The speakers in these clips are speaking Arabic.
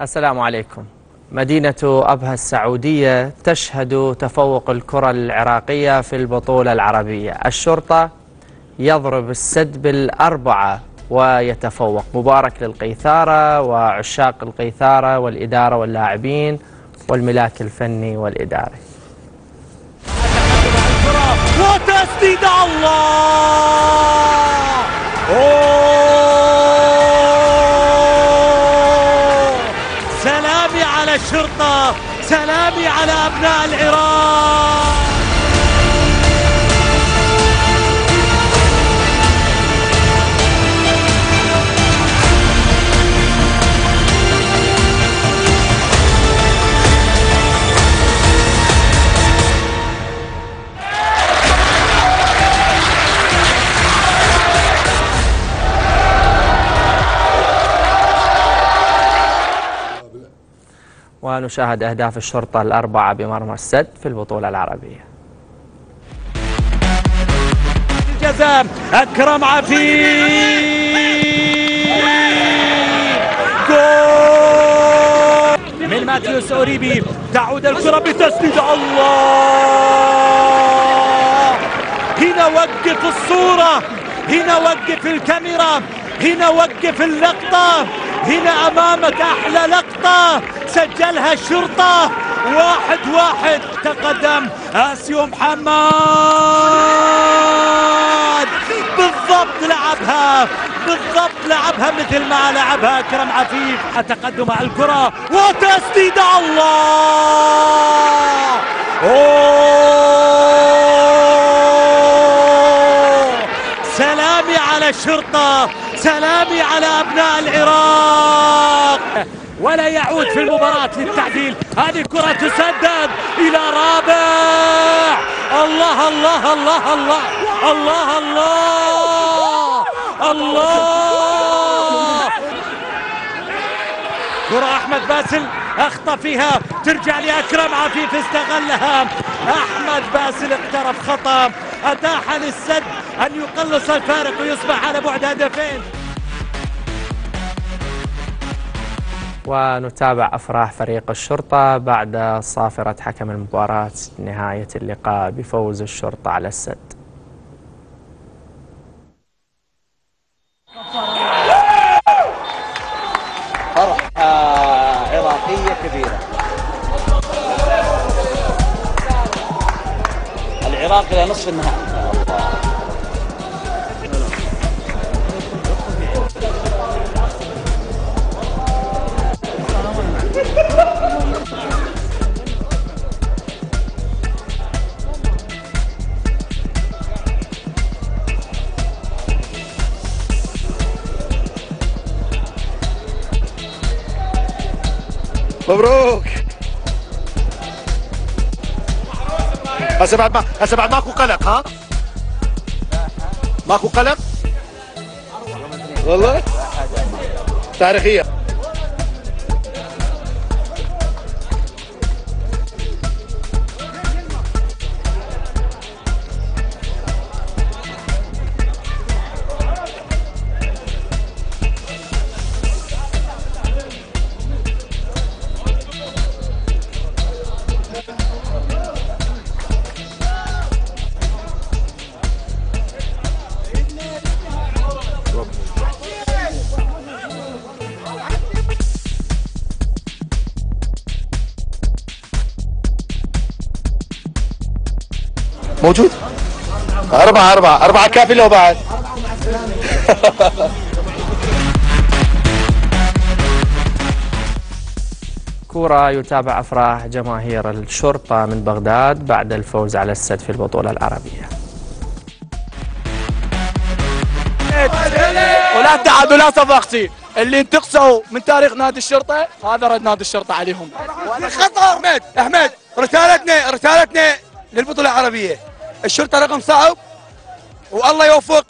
السلام عليكم. مدينة أبها السعودية تشهد تفوق الكرة العراقية في البطولة العربية. الشرطة يضرب السد بالأربعة ويتفوق. مبارك للقيثارة وعشاق القيثارة والإدارة واللاعبين والملاك الفني والإداري. وتسديد الله! الشرطة. سلامي على أبناء العراق. ونشاهد أهداف الشرطة الأربعة بمرمى السد في البطولة العربية. الجزام أكرم عفيف. جول! من ماتيوس أوريبي تعود الكرة بتسديد. الله! هنا وقف الصورة هنا وقف الكاميرا. هنا وقف اللقطة. هنا أمامك أحلى لقطة. سجلها الشرطة. واحد واحد تقدم آسيو محمد. بالضبط لعبها. بالضبط لعبها مثل ما لعبها أكرم عفيف. تقدم على الكرة. وتسديد الله. أوه. سلامي على الشرطة. سلامي على أبناء العراق. ولا يعود في المباراة للتعديل. هذه الكرة تسدد إلى رابع. الله الله الله الله الله الله الله. كرة أحمد باسل أخطأ فيها. ترجع لأكرم عفيف استغلها. أحمد باسل اقترف خطأ. أتاح للسد أن يقلص الفارق ويصبح على بعد هدفين. ونتابع أفراح فريق الشرطة بعد صافرة حكم المباراة. نهاية اللقاء بفوز الشرطة على السد. إلى نصف النهائي. مبروك. هسه بعد ما هسه بعد ماكو قلق ها؟ ماكو قلق؟ والله؟ تاريخية. أربعة أربعة كافي لو بعد. كورة يتابع أفراح جماهير الشرطة من بغداد بعد الفوز على السد في البطولة العربية. ولا تعادل صفقتي. اللي انتقصوا من تاريخ نادي الشرطة هذا رد نادي الشرطة عليهم. خطر أحمد. أحمد رسالتنا رسالتنا للبطولة العربية. الشرطة رقم صعب والله يوفق.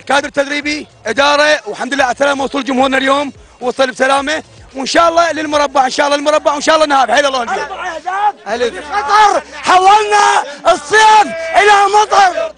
الكادر التدريبي إدارة والحمد لله على السلامه وصول جمهورنا اليوم. وصل بسلامة. وإن شاء الله للمربع إن شاء الله المربع وإن شاء الله نهاب حيل الله الجميع ألف. خطر. حولنا الصيف إلى مطر.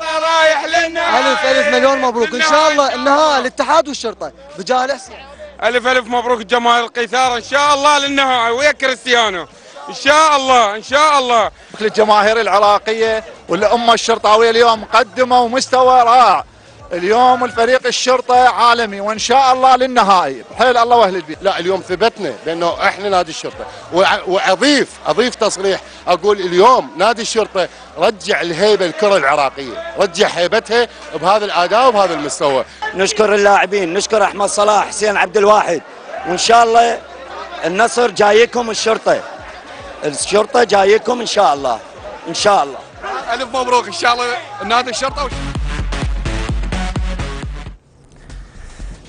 ألف ألف مليون مبروك. إن شاء الله النهائي الاتحاد والشرطة. بجاه الحسين ألف ألف مبروك جماهير القيثارة إن شاء الله للنهائي. ويا كريستيانو. إن شاء الله إن شاء الله. للجماهير العراقية والامه الشرطاوية اليوم قدموا مستوى رائع. اليوم الفريق الشرطة عالمي وإن شاء الله للنهائي. بحيل الله وأهل البيت. لا اليوم ثبتنا بأنه إحنا نادي الشرطة. وع- وأضيف أضيف تصريح. أقول اليوم نادي الشرطة رجع الهيبة الكرة العراقية. رجع هيبتها بهذا الأداء وبهذا المستوى. نشكر اللاعبين. نشكر أحمد صلاح حسين عبد الواحد. وإن شاء الله النصر جايكم الشرطة. الشرطة جايكم إن شاء الله. إن شاء الله. ألف مبروك. إن شاء الله نادي الشرطة.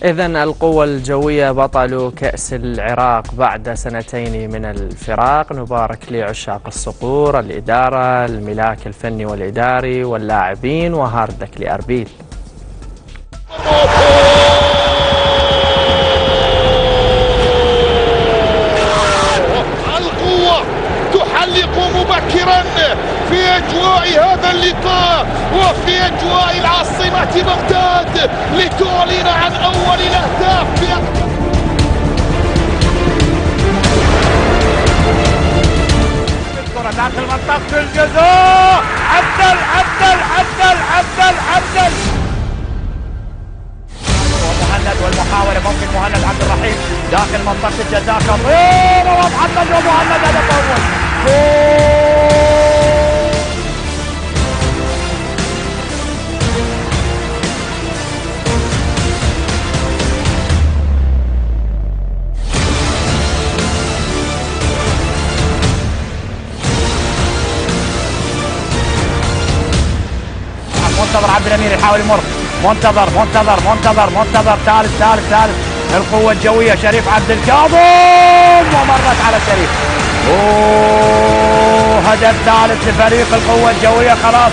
إذا القوة الجوية بطل كأس العراق بعد سنتين من الفراق. نبارك لعشاق الصقور الإدارة الملاك الفني والإداري واللاعبين وهاردك لأربيل. في أجواء هذا اللقاء وفي أجواء العاصمة بغداد لتعلن عن أول الأهداف. في الكرة داخل منطقة الجزاء. عبدل عبدل عبدل عبدل عبدل ومهند والمحاولة ممكن مهند عبد الرحيم. داخل منطقة الجزاء. خطيرة ومهند هدف أول. منتظر عبد الأمير يحاول يمر. منتظر منتظر منتظر منتظر. ثالث ثالث ثالث. القوة الجوية شريف عبد الكاظم ومرت على شريف أوه هدف ثالث لفريق القوة الجوية. خلاص.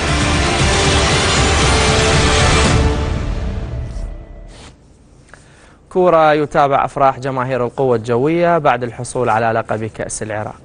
كورة يتابع أفراح جماهير القوة الجوية بعد الحصول على لقب كأس العراق.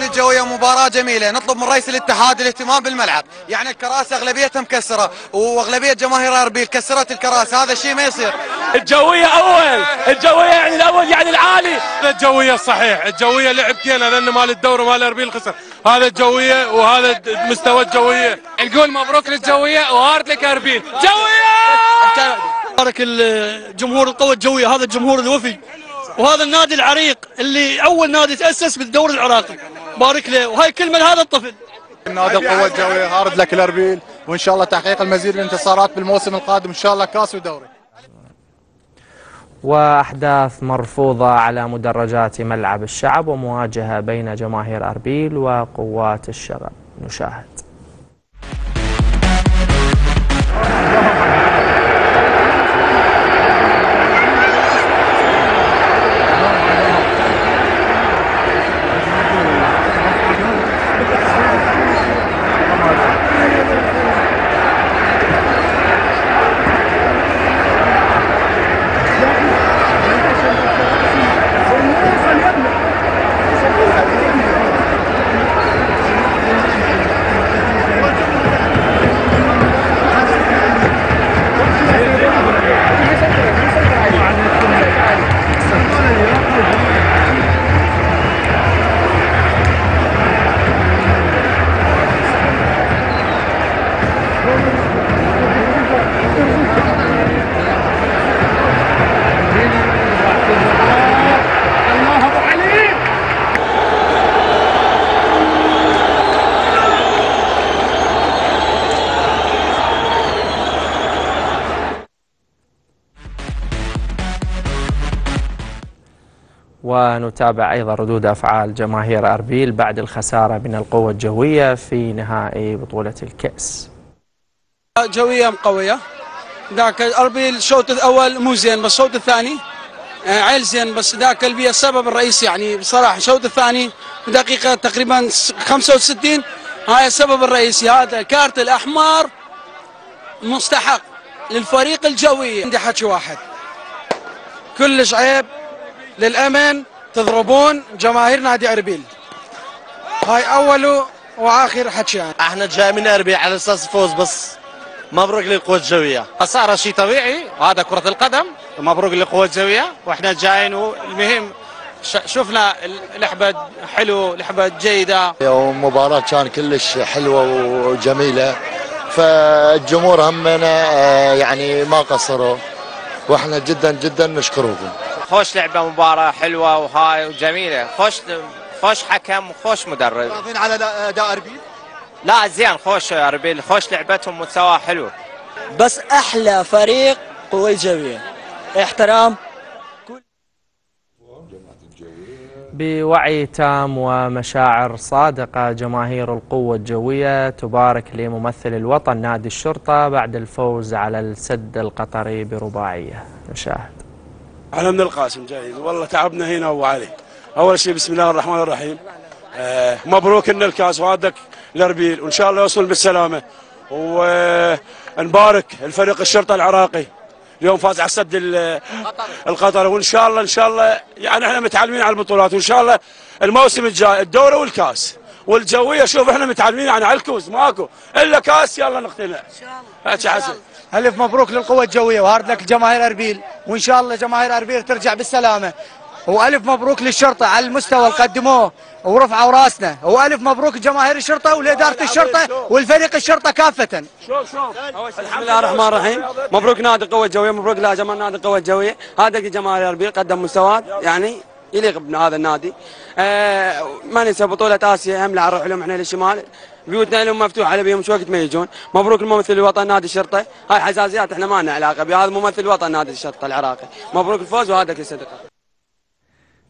الجوية مباراة جميلة. نطلب من رئيس الاتحاد الاهتمام بالملعب. يعني الكراسي أغلبيتها مكسرة وأغلبية جماهير أربيل كسرت الكراسي هذا الشيء ما يصير. الجوية أول الجوية يعني الأول يعني العالي. الجوية صحيح. الجوية لعبتين لأن مال الدور ومال أربيل خسر. هذا الجوية وهذا مستوى الجوية. نقول مبروك للجوية و hard luck أربيل جوية! بارك الجمهور القوة الجوية. هذا الجمهور الوفي. وهذا النادي العريق اللي أول نادي تأسس بالدوري العراقي. بارك له وهاي كلمة لهذا الطفل. نادي القوة الجوية hard luck الأربيل. وإن شاء الله تحقيق المزيد من الانتصارات بالموسم القادم. إن شاء الله كاس ودوري. وأحداث مرفوضة على مدرجات ملعب الشعب ومواجهة بين جماهير أربيل وقوات الشغب. نشاهد. ونتابع أيضا ردود أفعال جماهير أربيل بعد الخسارة من القوة الجوية في نهائي بطولة الكأس. جوية قوية؟ ذاك أربيل الشوط الأول مو زين بس الشوط الثاني آه، عيل زين بس ذاك البي السبب الرئيسي يعني بصراحة. الشوط الثاني بدقيقة تقريبا 65 هاي السبب الرئيسي. هذا كارت الأحمر مستحق للفريق الجوي. عندي حكي واحد. كلش عيب للأمن تضربون جماهير نادي أربيل. هاي أول وآخر حكي يعني. إحنا جاي من أربيل على أساس فوز بس مبروك للقوة الجوية صار شيء طبيعي وهذا كرة القدم. مبروك للقوة الجوية وإحنا جايين والمهم ش- شفنا لعبة حلو لعبة جيدة. ومباراة كان كلش حلوة وجميلة فالجمهور همنا آه، يعني ما قصروا. وإحنا جدا جدا نشكرهم خوش لعبة مباراة حلوة وهاي وجميلة. خوش خوش حكم وخوش مدرب. راضين على اداء أربيل؟ لا زين خوش أربيل. خوش لعبتهم مستوى حلو. بس أحلى فريق قوة الجوية احترام. بوعي تام ومشاعر صادقة جماهير القوة الجوية تبارك لممثل الوطن نادي الشرطة بعد الفوز على السد القطري برباعية. نشاهد على من القاسم جيد والله تعبنا هنا أبو علي. أول شيء بسم الله الرحمن الرحيم. آه مبروك إن الكاس وهذاك الاربيل وإن شاء الله يوصل بالسلامة. ونبارك الفريق الشرطة العراقي. اليوم فاز على السد ال- القطري وإن شاء الله إن شاء الله يعني إحنا متعلمين على البطولات. وإن شاء الله الموسم الجاي الدوره والكاس والجوية شوف إحنا متعلمين يعني على الكوز ماكو. إلا كاس يلا نقتنع هاتي حسن ألف مبروك للقوة الجوية وهارد لك جماهير أربيل. وإن شاء الله جماهير أربيل ترجع بالسلامة. وألف مبروك للشرطة على المستوى اللي قدموه ورفعوا راسنا. وألف مبروك جماهير الشرطة ولإدارة الشرطة والفريق الشرطة كافة. شوف شوف بسم الله الرحمن الرحيم. مبروك نادي القوة الجوية مبروك لجماهير نادي القوة الجوية هذا جماهير أربيل قدم مستوى يعني يليق بهذا النادي. آه ما ننسى بطولة آسيا هم نروح لهم إحنا للشمال. بيوتنا لهم مفتوحة على بيهم شو وقت ما يجون؟ مبروك الممثل الوطن نادي الشرطة. هاي حساسيات إحنا ما لنا علاقة بها هذا ممثل نادي الشرطة العراقي. مبروك الفوز وهذا كل صدقة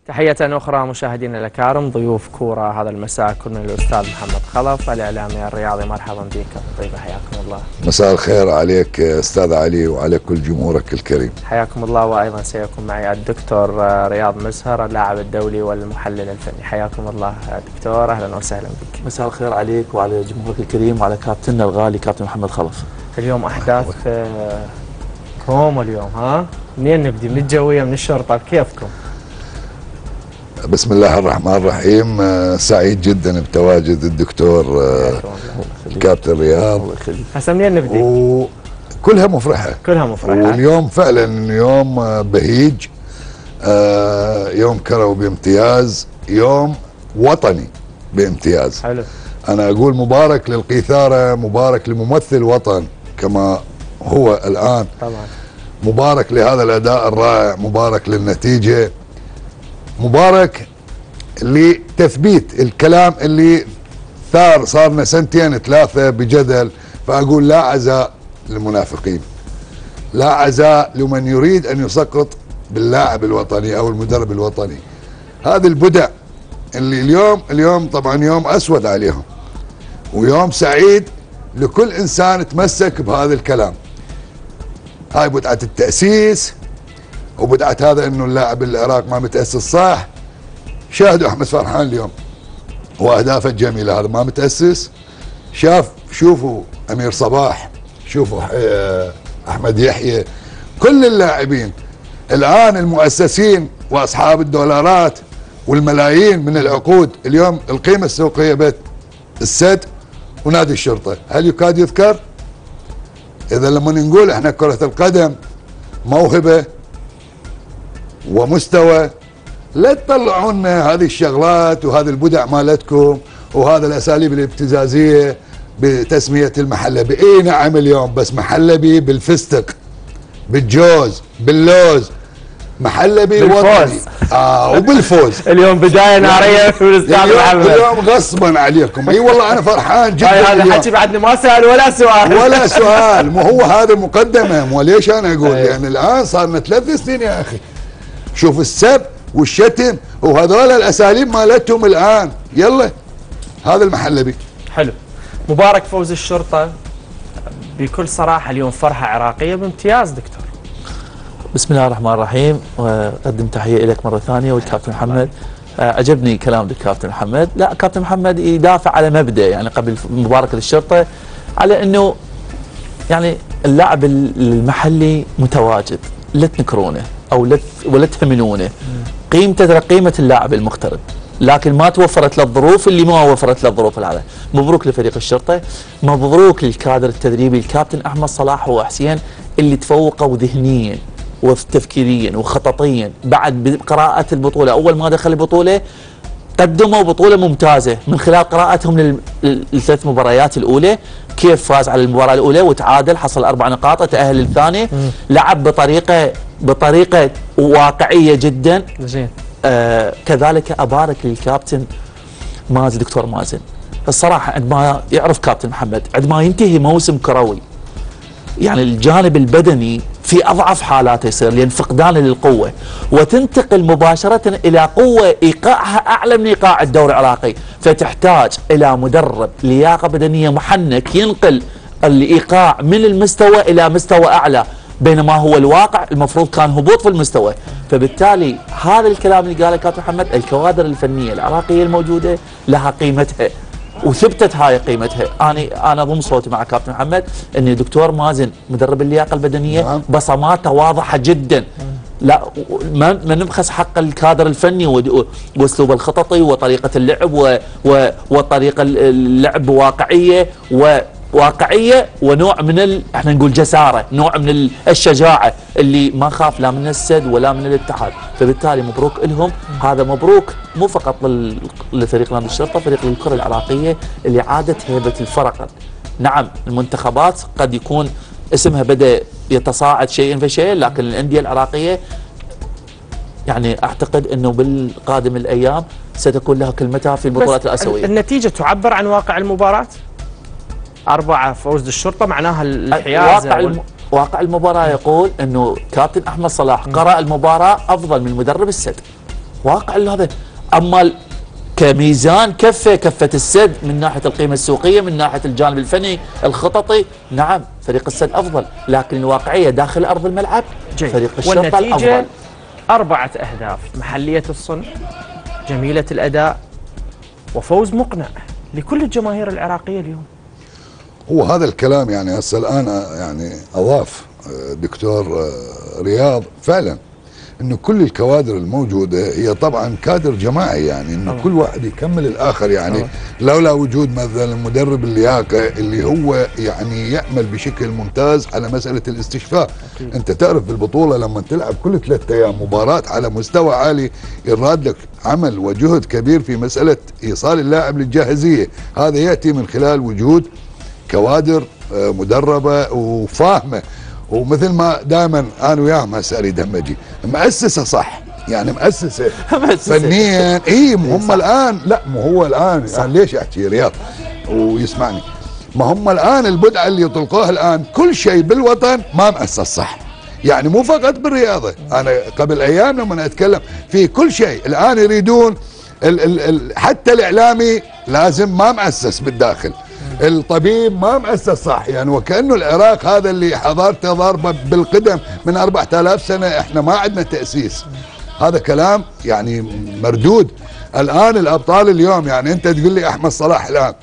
تحية أخرى مشاهدينا الأكارم ضيوف كورة هذا المساء كنا الأستاذ محمد خلف الإعلامي الرياضي. مرحبا بك. طيبة حياكم الله. مساء الخير عليك أستاذ علي وعلى كل جمهورك الكريم. حياكم الله وأيضا سيكون معي الدكتور آه، رياض مزهر اللاعب الدولي والمحلل الفني. حياكم الله آه، دكتور. أهلا وسهلا بك. مساء الخير عليك وعلى جمهورك الكريم وعلى كابتننا الغالي كابتن محمد خلف. اليوم أحداث آه، روما اليوم ها؟ منين نبدي؟ من الجوية من الشرطة كيفكم؟ بسم الله الرحمن الرحيم. آه، سعيد جدا بتواجد الدكتور آه، الكابتن رياض. هسه منين نبدي؟ كلها مفرحة. كلها مفرحة. واليوم فعلا يوم آه، بهيج يوم كروي بامتياز يوم وطني بامتياز. حلو. أنا أقول مبارك للقيثارة مبارك لممثل الوطن كما هو الآن. طبعا. مبارك لهذا الأداء الرائع مبارك للنتيجة. مبارك لتثبيت الكلام اللي ثار صارنا سنتين ثلاثة بجدل فأقول لا عزاء للمنافقين. لا عزاء لمن يريد أن يسقط باللاعب الوطني أو المدرب الوطني. هذه البدع اللي اليوم اليوم طبعا يوم أسود عليهم. ويوم سعيد لكل إنسان تمسك بهذا الكلام. هاي بدعة التأسيس وبدعة هذا إنه اللاعب العراق ما متأسس. صح. شاهدوا أحمد فرحان اليوم. وأهدافه الجميلة هذا ما متأسس. شاف شوفوا أمير صباح شوفوا آه، أحمد يحيى. كل اللاعبين الآن المؤسسين وأصحاب الدولارات والملايين من العقود. اليوم القيمة السوقية بيت السد ونادي الشرطة. هل يكاد يذكر؟ إذا لما نقول إحنا كرة القدم موهبة ومستوى. لا تطلعون هذه الشغلات وهذه البدع مالتكم وهذا الأساليب الابتزازية بتسمية المحلبي إي نعم اليوم بس محلبي بالفستق بالجوز باللوز. محلبي بالفوز. وطني. آه وبالفوز. اليوم بداية نارية في الأستاذ اليوم, محمد. اليوم غصبا عليكم. إي والله أنا فرحان جدا هذا. الحكي بعدني ما سأل ولا سؤال. ولا سؤال. مو هو هذا مقدمة. مو ليش أنا أقول؟ أيوة. يعني الآن صار لنا ثلاث سنين يا أخي. شوف السب والشتم وهذول الأساليب مالتهم الآن. يلا هذا المحلبي حلو. مبارك فوز الشرطة. بكل صراحة اليوم فرحة عراقية بامتياز دكتور. بسم الله الرحمن الرحيم. وأقدم تحية لك مرة ثانية والكابتن محمد. آه، عجبني كلام الكابتن محمد. لا كابتن محمد يدافع على مبدأ يعني قبل مبارك للشرطة على إنه يعني اللاعب المحلي متواجد. لا تنكرونه. أو ولا تهملونه قيمته ترى قيمة اللاعب المغترب. لكن ما توفرت له الظروف اللي ما وفرت له الظروف هذا مبروك لفريق الشرطة. مبروك للكادر التدريبي الكابتن أحمد صلاح وحسين اللي تفوقوا ذهنيا وتفكيريا وخططيا بعد بقراءة البطولة. أول ما دخل البطولة قدموا بطولة ممتازة من خلال قراءتهم لل- لل- للثلاث مباريات الأولى. كيف فاز على المباراة الأولى وتعادل حصل أربع نقاط تأهل للثانية لعب بطريقة بطريقة واقعية جدا. زين. آه كذلك أبارك للكابتن مازن دكتور مازن. الصراحة عندما يعرف كابتن محمد عندما ينتهي موسم كروي يعني الجانب البدني في أضعف حالاته يصير لأن فقدان للقوة. وتنتقل مباشرة إلى قوة إيقاعها أعلى من إيقاع الدوري العراقي. فتحتاج إلى مدرب لياقة بدنية محنك ينقل الإيقاع من المستوى إلى مستوى أعلى بينما هو الواقع المفروض كان هبوط في المستوى. فبالتالي هذا الكلام اللي قاله كابتن محمد الكوادر الفنية العراقية الموجودة لها قيمتها. وثبتت هاي قيمتها أنا أنا ضم صوتي مع كابتن محمد ان الدكتور مازن مدرب اللياقة البدنية نعم. بصماته واضحة جدا لا ما ما نبخس حق الكادر الفني وأسلوب الخططي وطريقة اللعب و و وطريقة اللعب واقعية وواقعيه ونوع من ال... إحنا نقول جسارة، نوع من ال- الشجاعة اللي ما خاف لا من السد ولا من الاتحاد، فبالتالي مبروك لهم، هذا مبروك مو فقط لل... لفريق نادي الشرطة، فريق الكره العراقية اللي عادت هيبة الفرق. نعم المنتخبات قد يكون اسمها بدأ يتصاعد شيئا فشيئا لكن الأندية العراقية يعني أعتقد إنه بالقادم الأيام ستكون لها كلمتها في البطولات الأسيوية. النتيجة تعبر عن واقع المباراة؟ أربعة فوز الشرطة معناها الحيازة واقع وال-. واقع المباراة يقول إنه كابتن أحمد صلاح قرأ المباراة أفضل من مدرب السد. واقع هذا. ال- كميزان كفة كفة السد من ناحية القيمة السوقية من ناحية الجانب الفني الخططي نعم فريق السد أفضل لكن الواقعية داخل أرض الملعب جيد. فريق الشرطة الأفضل. أربعة أهداف محلية الصنع جميلة الأداء وفوز مقنع لكل الجماهير العراقية اليوم. هو هذا الكلام يعني هسه الآن يعني أضاف آه، دكتور آه، رياض فعلا إنه كل الكوادر الموجودة هي طبعا كادر جماعي يعني إنه كل واحد يكمل الآخر يعني. لولا وجود مثلا مدرب اللياقة اللي هو يعني يعمل بشكل ممتاز على مسألة الاستشفاء. أكيد. أنت تعرف بالبطولة لما تلعب كل ثلاثة أيام مباراة على مستوى عالي يراد لك عمل وجهد كبير في مسألة إيصال اللاعب للجاهزية. هذا يأتي من خلال وجود كوادر آه، مدربة وفاهمة. ومثل ما دائما أنا وياهم هسه أريد هم أجي. مؤسسة صح. يعني مؤسسة فنيا. إي هم الآن. لا مو هو الآن. يعني ليش أحكي رياض؟ ويسمعني. ما هم الآن البدعة اللي يطلقوها الآن. كل شيء بالوطن ما مؤسس صح. يعني مو فقط بالرياضة. أنا قبل أيام لما أتكلم في كل شيء. الآن يريدون ال ال ال حتى الإعلامي لازم ما مؤسس بالداخل. الطبيب ما مؤسس صح يعني وكأنه العراق هذا اللي حضارته ضاربه بالقدم من 4000 سنة إحنا ما عندنا تأسيس. هذا كلام يعني مردود. الآن الأبطال اليوم يعني أنت تقول لي أحمد صلاح الآن.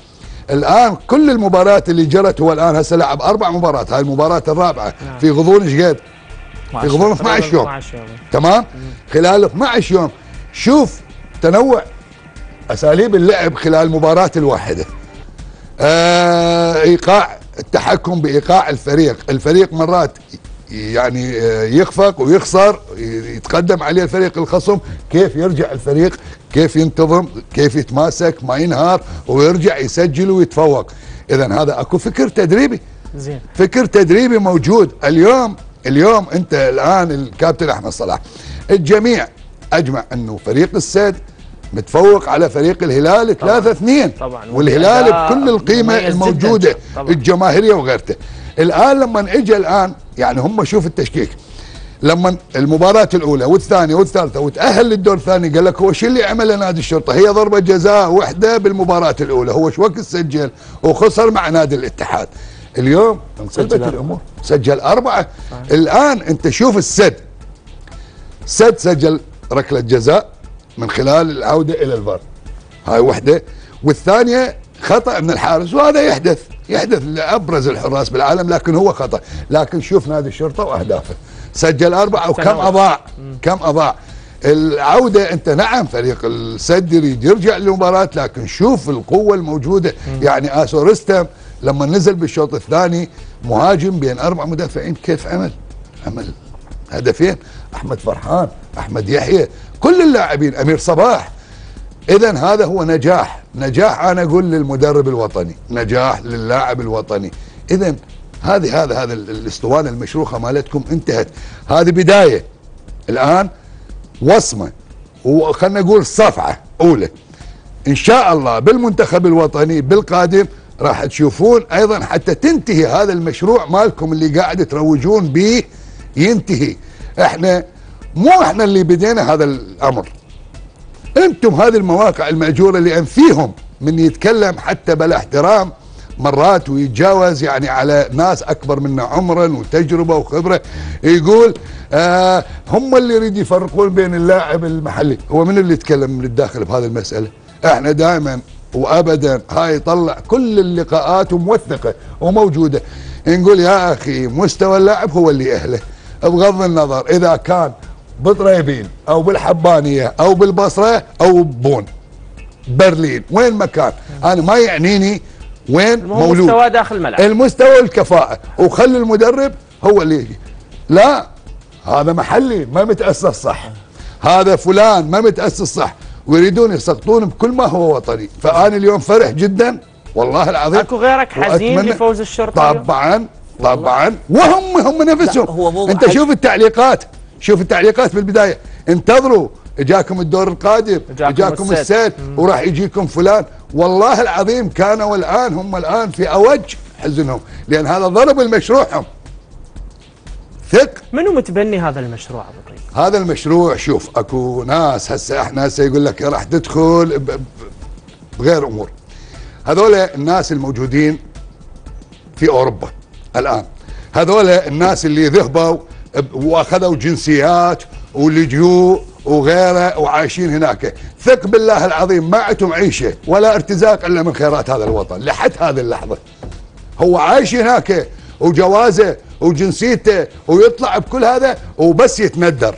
الآن كل المباريات اللي جرت هو الآن هسه لعب أربع مباريات هاي المباراة الرابعة. في غضون إيش قد؟ في غضون 12 يوم. 12 يوم. تمام؟ خلال 12 يوم. شوف تنوع أساليب اللعب خلال المباراه الواحدة. آه إيقاع التحكم بإيقاع الفريق. الفريق مرات يعني آه، يخفق ويخسر يتقدم عليه الفريق الخصم. كيف يرجع الفريق؟ كيف ينتظم؟ كيف يتماسك؟ ما ينهار ويرجع يسجل ويتفوق. اذا هذا أكو فكر تدريبي. زين. فكر تدريبي موجود. اليوم اليوم أنت الآن الكابتن أحمد صلاح. الجميع أجمع أنه فريق السد متفوق على فريق الهلال 3 2 طبعا والهلال بكل القيمة. الموجودة طبعاً. الجماهيرية وغيرته الآن لما اجى الآن يعني هم شوف التشكيك لما المباراة الأولى والثانية والثالثة وتأهل للدور الثاني قال لك هو شو اللي عمله نادي الشرطة؟ هي ضربة جزاء واحدة بالمباراة الأولى، هو شو وقت سجل وخسر مع نادي الاتحاد. اليوم انقلبت الأمور، سجل أربعة. الآن أنت شوف السد. سد سجل ركلة جزاء من خلال العودة إلى الفار. هاي وحدة، والثانية خطأ من الحارس وهذا يحدث، يحدث لأبرز الحراس بالعالم لكن هو خطأ، لكن شوف نادي الشرطة وأهدافه. سجل أربعة وكم. أضاع؟ كم أضاع؟ العودة أنت نعم فريق السد يريد يرجع للمباراة لكن شوف القوة الموجودة يعني اسو رستم لما نزل بالشوط الثاني مهاجم بين أربع مدافعين كيف عمل؟ عمل هدفين أحمد فرحان أحمد يحيى كل اللاعبين أمير صباح. اذا هذا هو نجاح. نجاح أنا أقول للمدرب الوطني نجاح للاعب الوطني. اذا هذه هذا هذا ال- الأسطوانة المشروخة مالتكم انتهت. هذه بداية. الآن وصمة وخلنا نقول صفعة أولى. إن شاء الله بالمنتخب الوطني بالقادم راح تشوفون أيضا حتى تنتهي هذا المشروع مالكم اللي قاعد تروجون به. ينتهي. إحنا مو إحنا اللي بدينا هذا الأمر. أنتم هذه المواقع المأجورة اللي انفيهم من يتكلم حتى بلا احترام مرات ويتجاوز يعني على ناس أكبر منا عمرا وتجربة وخبرة. يقول آه هم اللي يريد يفرقون بين اللاعب المحلي. هو من اللي يتكلم من الداخل بهذه المسألة؟ إحنا دائما وابدا هاي طلع كل اللقاءات موثقة وموجودة. نقول يا أخي مستوى اللاعب هو اللي أهله. بغض النظر إذا كان بطريبين أو بالحبانية أو بالبصرة أو ببون برلين وين مكان؟ أنا ما يعنيني وين مولود. مستوى داخل الملعب. المستوى والكفاءة. وخلي المدرب هو اللي يجي. لا هذا محلي ما متأسس صح. هذا فلان ما متأسس صح. ويريدون يسقطون بكل ما هو وطني. فأنا اليوم فرح جدا والله العظيم. أكو غيرك حزين لفوز الشرطة؟ طبعا. طبعا. وهم هم نفسهم. هو مو انت شوف التعليقات. شوف التعليقات في البدايه انتظروا. جاكم الدور القادم. جاكم. السد وراح يجيكم فلان. والله العظيم كانوا الآن هم الآن في أوج حزنهم. لأن هذا ضرب المشروعهم. ثق. منو متبني هذا المشروع أبو طيب؟ هذا المشروع شوف أكو ناس هسه إحنا هسه يقول لك راح تدخل بغير أمور. هذول الناس الموجودين في أوروبا. الآن. هذول الناس اللي ذهبوا وأخذوا جنسيات ولجوء وغيره وعايشين هناك. ثق بالله العظيم ما عندهم عيشه ولا ارتزاق إلا من خيرات هذا الوطن لحد هذه اللحظة. هو عايش هناك وجوازه وجنسيته ويطلع بكل هذا وبس يتندر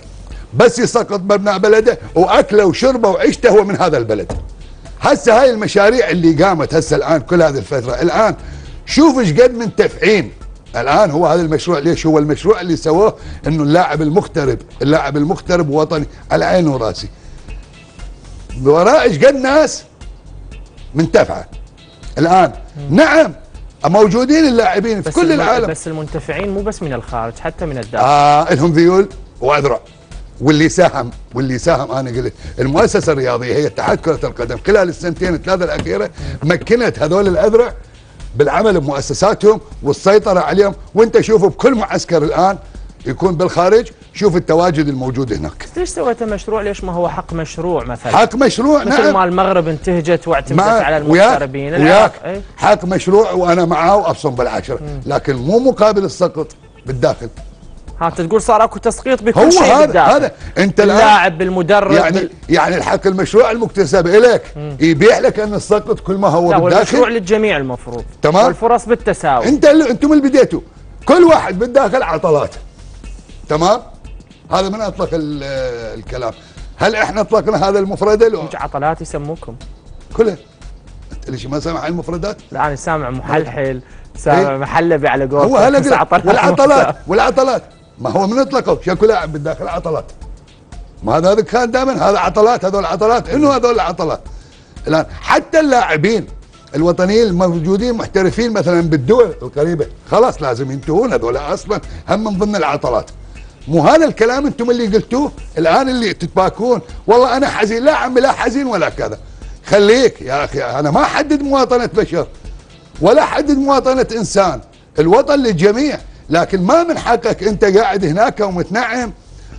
بس يسقط بابناء بلده وأكله وشربه وعيشته هو من هذا البلد. هسه هاي المشاريع اللي قامت هسه الآن كل هذه الفترة. الآن شوف إيش قد من تفعيل الآن هو هذا المشروع ليش هو المشروع؟ اللي سووه إنه اللاعب المغترب اللاعب المغترب وطني على عيني وراسي. وراء إيش قد ناس منتفعة. الآن نعم موجودين اللاعبين في كل الم- العالم. بس المنتفعين مو بس من الخارج حتى من الداخل. آه لهم ذيول وأذرع. واللي ساهم واللي ساهم أنا قلت المؤسسة الرياضية هي اتحاد كره القدم. خلال السنتين الثلاثة الأخيرة مكنت هذول الأذرع بالعمل بمؤسساتهم والسيطرة عليهم. وانت شوف بكل معسكر الآن يكون بالخارج شوف التواجد الموجود هناك. ليش سويت مشروع؟ ليش ما هو حق مشروع مثلا؟ حق مشروع مثل نعم. ما المغرب انتهجت واعتمدت على المغتربين. وياك. إيه؟ حق مشروع وأنا معاه وأبصم بالعشره لكن مو مقابل السقط بالداخل. انت تقول صار أكو تسقيط بكل هو شيء هذا بالداخل. هذا أنت اللاعب بالمدرب يعني بال... يعني الحق المشروع المكتسب إليك. يبيع لك أن السقط كل ما هو لا بالداخل. للجميع المفروض. تمام. والفرص بالتساوي. أنت اللي أنتم اللي بديتوا. كل واحد بالداخل عطلات تمام؟ هذا من أطلق ال- الكلام. هل إحنا أطلقنا هذا المفرده لو عطلات يسموكم. كلها أنت ليش ما سامع المفردات؟ لا أنا سامع محلحل سامع إيه؟ محلبي على قولتك هو عطلات والعطلات والعطلات. ما هو من اطلقوا؟ شكو لاعب بالداخل عطلات. ما هذا هذا كان دائما. هذا عطلات هذول عطلات. إنه هذول العطلات الآن حتى اللاعبين الوطنيين الموجودين محترفين مثلا بالدول القريبة خلاص لازم ينتهون هذول أصلا. هم من ضمن العطلات. مو هذا الكلام أنتم اللي قلتوه الآن اللي تتباكون. والله أنا حزين. لا عمي لا حزين ولا كذا. خليك يا أخي. أنا ما أحدد مواطنة بشر ولا حدد مواطنة إنسان. الوطن للجميع. لكن ما من حقك. أنت قاعد هناك ومتنعم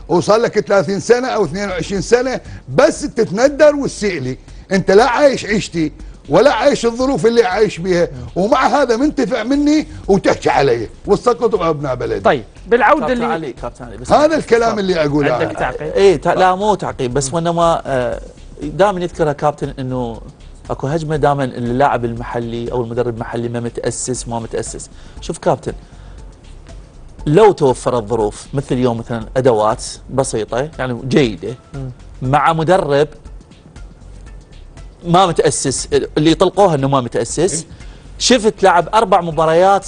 وصار لك 30 سنة أو 22 سنة بس تتندر وتسئلي أنت لا عايش عيشتي ولا عايش الظروف اللي عايش بيها. ومع هذا منتفع مني وتحكي علي. والسقط بأبناء بلدي. طيب بالعودة كابتن اللي علي بس هذا الكلام اللي أقوله. عندك. تعقيب؟ اي تع... لا مو تعقيب بس وإنما آه دائما يذكرها كابتن إنه أكو هجمة دائما اللاعب المحلي أو المدرب المحلي ما متأسس ما متأسس. شوف كابتن لو توفرت ظروف مثل اليوم مثلا أدوات بسيطة يعني جيدة مع مدرب ما متأسس اللي يطلقوها إنه ما متأسس شفت لعب أربع مباريات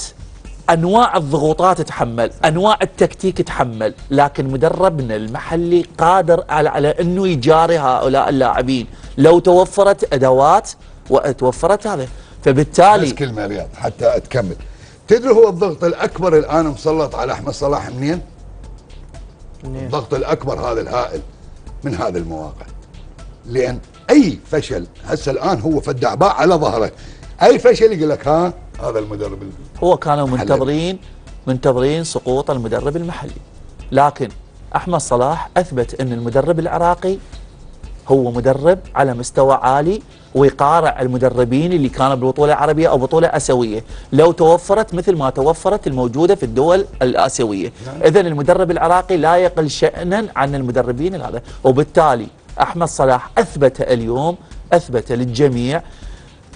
أنواع الضغوطات تحمل أنواع التكتيك تحمل لكن مدربنا المحلي قادر على, على إنه يجاري هؤلاء اللاعبين. لو توفرت أدوات وتوفرت هذا. فبالتالي بس كلمة رياض حتى تكمل تدري هو الضغط الأكبر الآن مسلط على أحمد صلاح منين؟ الضغط الأكبر هذا الهائل من هذه المواقع. لأن أي فشل هسه الآن هو في الدعباء على ظهره أي فشل يقول لك ها هذا المدرب هو كانوا منتظرين منتظرين سقوط المدرب المحلي. لكن أحمد صلاح أثبت إن المدرب العراقي هو مدرب على مستوى عالي ويقارع المدربين اللي كانوا بالبطولة العربية أو بطولة آسيوية، لو توفرت مثل ما توفرت الموجودة في الدول الآسيوية، اذا المدرب العراقي لا يقل شانا عن المدربين هذا، وبالتالي أحمد صلاح أثبت اليوم أثبت للجميع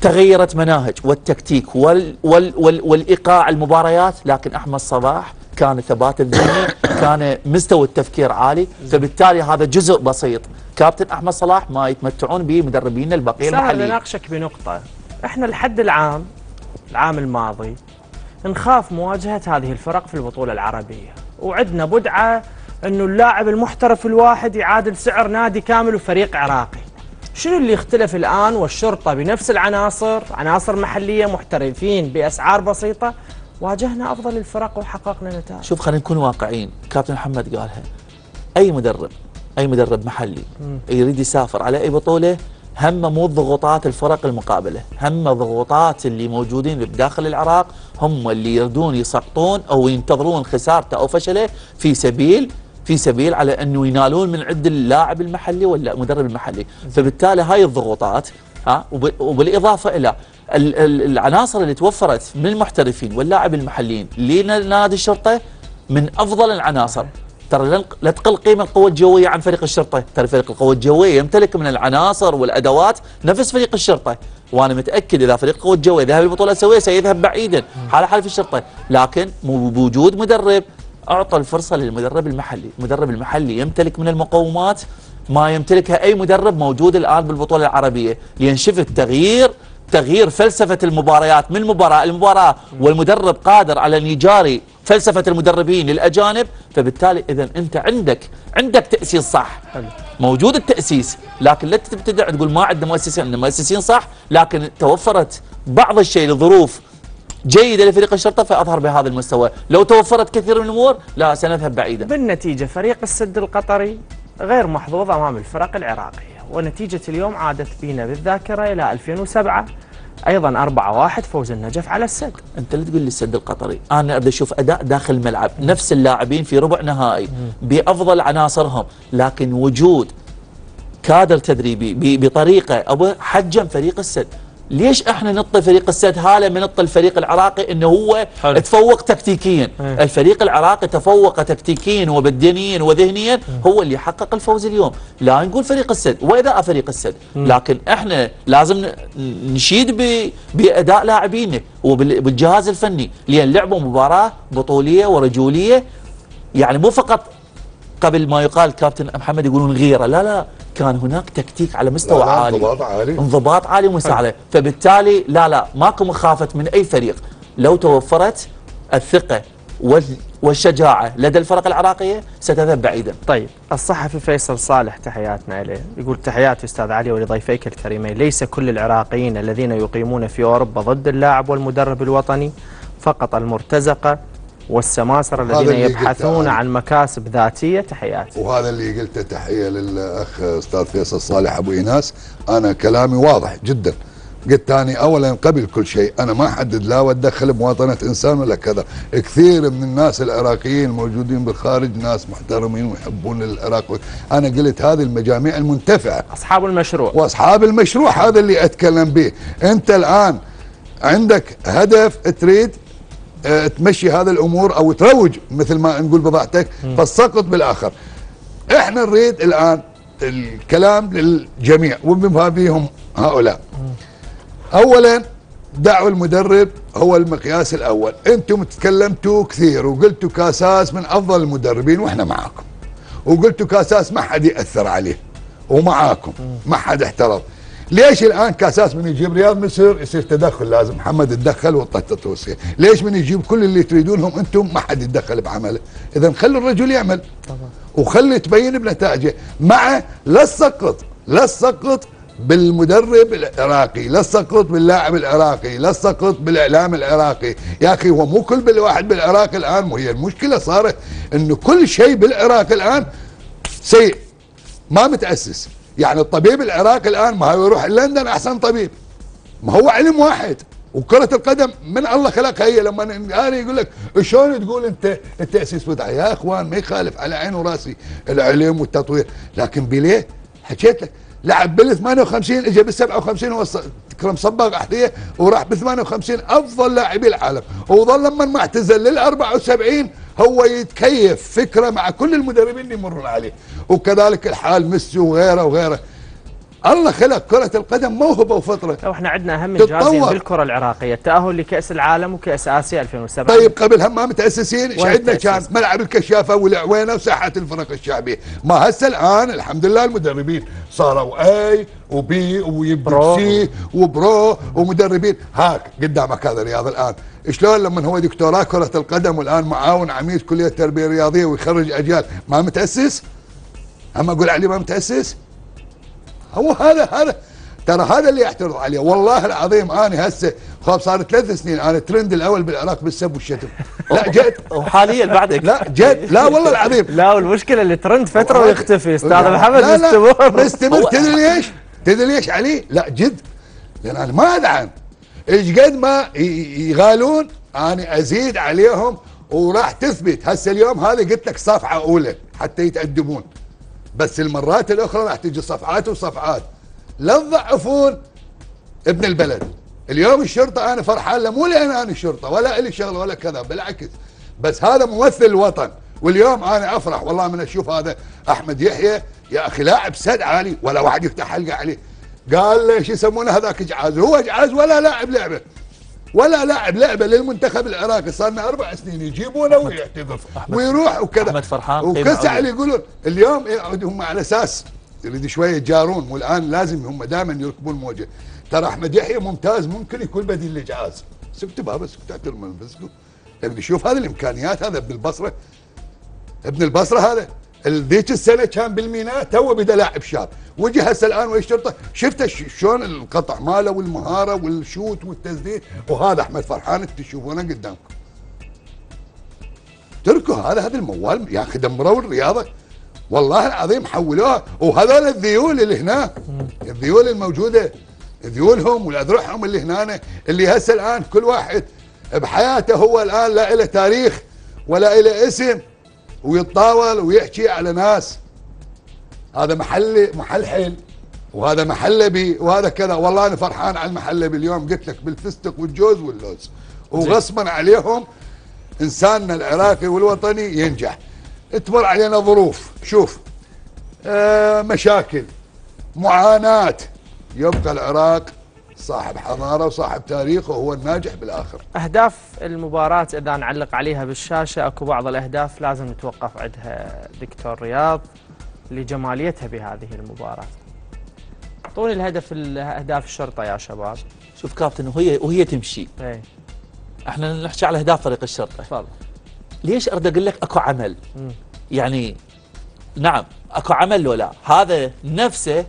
تغيرت مناهج والتكتيك وال وال وال والإيقاع المباريات. لكن أحمد صلاح كان ثبات الذهني كان مستوى التفكير عالي فبالتالي هذا جزء بسيط. كابتن أحمد صلاح ما يتمتعون به مدربين البقيه سهل المحليين اناقشك بنقطة. إحنا الحد العام العام الماضي نخاف مواجهة هذه الفرق في البطولة العربية. وعندنا بدعة إنه اللاعب المحترف الواحد يعادل سعر نادي كامل وفريق عراقي. شنو اللي اختلف الآن والشرطة بنفس العناصر؟ عناصر محلية محترفين بأسعار بسيطة. واجهنا أفضل الفرق وحققنا نتائج. شوف خلينا نكون واقعيين. كابتن محمد قالها أي مدرب أي مدرب محلي. يريد يسافر على أي بطولة هم مو ضغوطات الفرق المقابلة. هم ضغوطات اللي موجودين بداخل العراق هم اللي يردون يسقطون أو ينتظرون خسارته أو فشله في سبيل في سبيل على أنه ينالون من عند اللاعب المحلي ولا المدرب المحلي. فبالتالي هاي الضغوطات ها وب- وبالإضافة إلى ال- ال- العناصر اللي توفرت من المحترفين واللاعب المحليين لنادي الشرطة من أفضل العناصر. ترى لا تقل قيمة القوه الجويه عن فريق الشرطة، ترى فريق القوة الجوية يمتلك من العناصر والأدوات نفس فريق الشرطة، وأنا متأكد إذا فريق القوه الجويه ذهب البطوله الاسيويه سيذهب بعيدا حال حال في الشرطة، لكن بوجود مدرب أعطى الفرصة للمدرب المحلي، المدرب المحلي يمتلك من المقومات ما يمتلكها أي مدرب موجود الآن بالبطولة العربية، لأن شفت تغيير فلسفة المباريات من مباراة المباراة والمدرب قادر على أن يجاري فلسفة المدربين للأجانب فبالتالي إذا أنت عندك عندك تأسيس صح. موجود التأسيس لكن لا تبتدع تقول ما عندنا مؤسسين عندنا مؤسسين صح لكن توفرت بعض الشيء لظروف جيدة لفريق الشرطة فأظهر بهذا المستوى. لو توفرت كثير من الأمور لا سنذهب بعيدا. بالنتيجة فريق السد القطري غير محظوظ أمام الفرق العراقية. ونتيجة اليوم عادت بينا بالذاكرة إلى 2007 أيضا 4-1 فوز النجف على السد. أنت اللي تقول لي السد القطري. أنا ابدا أشوف أداء داخل الملعب نفس اللاعبين في ربع نهائي بأفضل عناصرهم لكن وجود كادر تدريبي بطريقة أو حجم فريق السد ليش إحنا نطي فريق السد هاله من نطي الفريق العراقي؟ إنه هو حلو. تفوق تكتيكيا. إيه. الفريق العراقي تفوق تكتيكيا وبدنيا وذهنيا هو اللي حقق الفوز اليوم. لا نقول فريق السد وإذا فريق السد. مم. لكن إحنا لازم نشيد ب- بأداء لاعبينا وبالجهاز الفني. لأن لعبوا مباراة بطولية ورجولية يعني مو فقط قبل ما يقال كابتن محمد يقولون غيرة. لا لا. كان هناك تكتيك على مستوى لا لا، عالي. انضباط عالي. انضباط عالي ومساعدة. فبالتالي لا لا ماكو مخافة من أي فريق. لو توفرت الثقة وال- والشجاعة لدى الفرق العراقية ستذهب بعيدا. طيب الصحفي فيصل صالح تحياتنا إليه. يقول تحياتي أستاذ علي ولضيفيك الكريمين ليس كل العراقيين الذين يقيمون في أوروبا ضد اللاعب والمدرب الوطني فقط المرتزقة والسماسرة الذين يبحثون أنا. عن مكاسب ذاتية. تحياتي. وهذا اللي قلته تحية للأخ أستاذ فيصل صالح أبو إيناس. أنا كلامي واضح جدا. قلت ثاني اولا قبل كل شيء أنا ما أحدد لا وأتدخل بمواطنة إنسان ولا كذا. كثير من الناس العراقيين الموجودين بالخارج ناس محترمين ويحبون العراق. أنا قلت هذه المجاميع المنتفعة. أصحاب المشروع. وأصحاب المشروع هذا اللي أتكلم به. أنت الآن عندك هدف تريد تمشي هذه الأمور أو تروج مثل ما نقول بضاعتك فالسقط بالآخر. إحنا نريد الآن الكلام للجميع وبما فيهم هؤلاء. اولا دعوا المدرب هو المقياس الأول. أنتم تكلمتوا كثير وقلتوا كاساس من أفضل المدربين وإحنا معاكم. وقلتوا كاساس ما حد يأثر عليه ومعاكم ما حد احترم ليش الآن كاساس من يجيب رياض مصر يصير؟ تدخل لازم محمد يتدخل وطت توصيه ليش من يجيب كل اللي تريدونهم أنتم؟ ما حد يتدخل بعمله إذا خلوا الرجل يعمل. وخلي تبين بنتائجه. مع لا تسقط لا تسقط بالمدرب العراقي لا تسقط باللاعب العراقي لا تسقط بالإعلام العراقي. يا أخي هو مو كل بالواحد بالعراق الآن. وهي المشكلة صارت إنه كل شيء بالعراق الآن سيء ما متأسس. يعني الطبيب العراقي الآن ما هو يروح لندن أحسن طبيب. ما هو علم واحد. وكرة القدم من الله خلقها هي. لما أنا يقول لك شلون تقول انت التاسيس بتاعي يا أخوان ما يخالف. على عيني وراسي العلم والتطوير. لكن بيليه حكيت لك. لعب بال 58 اجى بال 57 هو كرم صباغ أحذية وراح ب 58 أفضل لاعبي العالم. وظل لما ما اعتزل لل 74 هو يتكيف فكرة مع كل المدربين اللي يمرون عليه. وكذلك الحال ميسي وغيره وغيره. الله خلق كرة القدم موهبة وفطرة لو إحنا عندنا أهم انجازين تتطور. بالكرة العراقية. التأهل لكأس العالم وكأس آسيا 2007 طيب قبلها ما متأسسين إيش عندنا؟ كان ملعب الكشافة والعوينة وساحات الفرق الشعبية ما هسه الآن الحمد لله المدربين صاروا A و B ويبدو C و Pro ومدربين. هاك قدامك هذا الرياض الآن. شلون لما هو دكتوراه كرة القدم والآن معاون عميد كلية التربية الرياضية ويخرج أجيال ما متأسس؟ أما أقول عليه ما متأسس؟ هو هذا هذا ترى هذا اللي يعترض عليه. والله العظيم أنا هسه خلاص صار ثلاث سنين أنا الترند الأول بالعراق بالسب والشتم. لا جد. وحاليا بعدك لا جد. لا والله العظيم. لا والمشكلة اللي ترند فترة ويختفي. أستاذ لا محمد مستمر. مستمر. تدري ليش؟ تدري ليش علي؟ لا جد. لأن أنا ما أدعم. إيش قد ما يغالون أنا أزيد عليهم وراح تثبت. هسه اليوم هذا قلت لك صفعه أولى حتى يتادبون بس المرات الأخرى راح تجي صفعات وصفعات لا تضعفون ابن البلد. اليوم الشرطة أنا فرحان له مو لأن أنا الشرطه ولا إلي شغل ولا كذا بالعكس. بس هذا ممثل الوطن. واليوم أنا أفرح والله من أشوف هذا أحمد يحيى. يا أخي لاعب سد عالي ولا واحد يفتح حلقة عليه. قال شو يسمونه هذاك اجعاز هو اجعاز ولا لاعب لعبة. ولا لاعب لعبة للمنتخب العراقي. صار لنا أربع سنين يجيبونه ويعتذر ويروح وكذا. أحمد فرحان وكسع يقولون اليوم هم على أساس يريد شوية يجارون والآن لازم هم دائما يركبون موجة. ترى أحمد يحيى ممتاز ممكن يكون بديل لجعاز. سكت بابا سكت احترم ابني شوف هذه الإمكانيات هذا ابن البصرة. ابن البصرة هذا. ذيك السنة كان بالميناء تو بدا لاعب شاب. وجه هسه الآن ويا الشرطه شفت شلون القطع ماله والمهارة والشوت والتسديد؟ وهذا أحمد فرحان تشوفونه قدامكم. تركوا هذا هذا الموال يا أخي دمروا الرياضة. والله العظيم حولوها. وهذول الذيول اللي هنا الذيول الموجودة ذيولهم والأذرعهم اللي هنا اللي هسه الآن كل واحد بحياته هو الآن لا له تاريخ ولا له اسم. ويتطاول ويحكي على ناس. هذا محل محلحل وهذا محلبي وهذا كذا. والله أنا فرحان على المحلبي اليوم قلت لك بالفستق والجوز واللوز. وغصبا عليهم إنساننا العراقي والوطني ينجح. تمر علينا ظروف. شوف آه مشاكل معاناة. يبقى العراق صاحب حضارة وصاحب تاريخ وهو الناجح بالآخر. أهداف المباراة إذا نعلق عليها بالشاشة أكو بعض الأهداف لازم نتوقف عندها دكتور رياض لجماليتها بهذه المباراة. اعطوني الهدف أهداف الشرطة يا شباب. شوف كابتن وهي وهي تمشي. اي إحنا نحكي على أهداف فريق الشرطة. تفضل. ليش أريد أقول لك أكو عمل؟ مم. يعني نعم أكو عمل لو لا هذا نفسه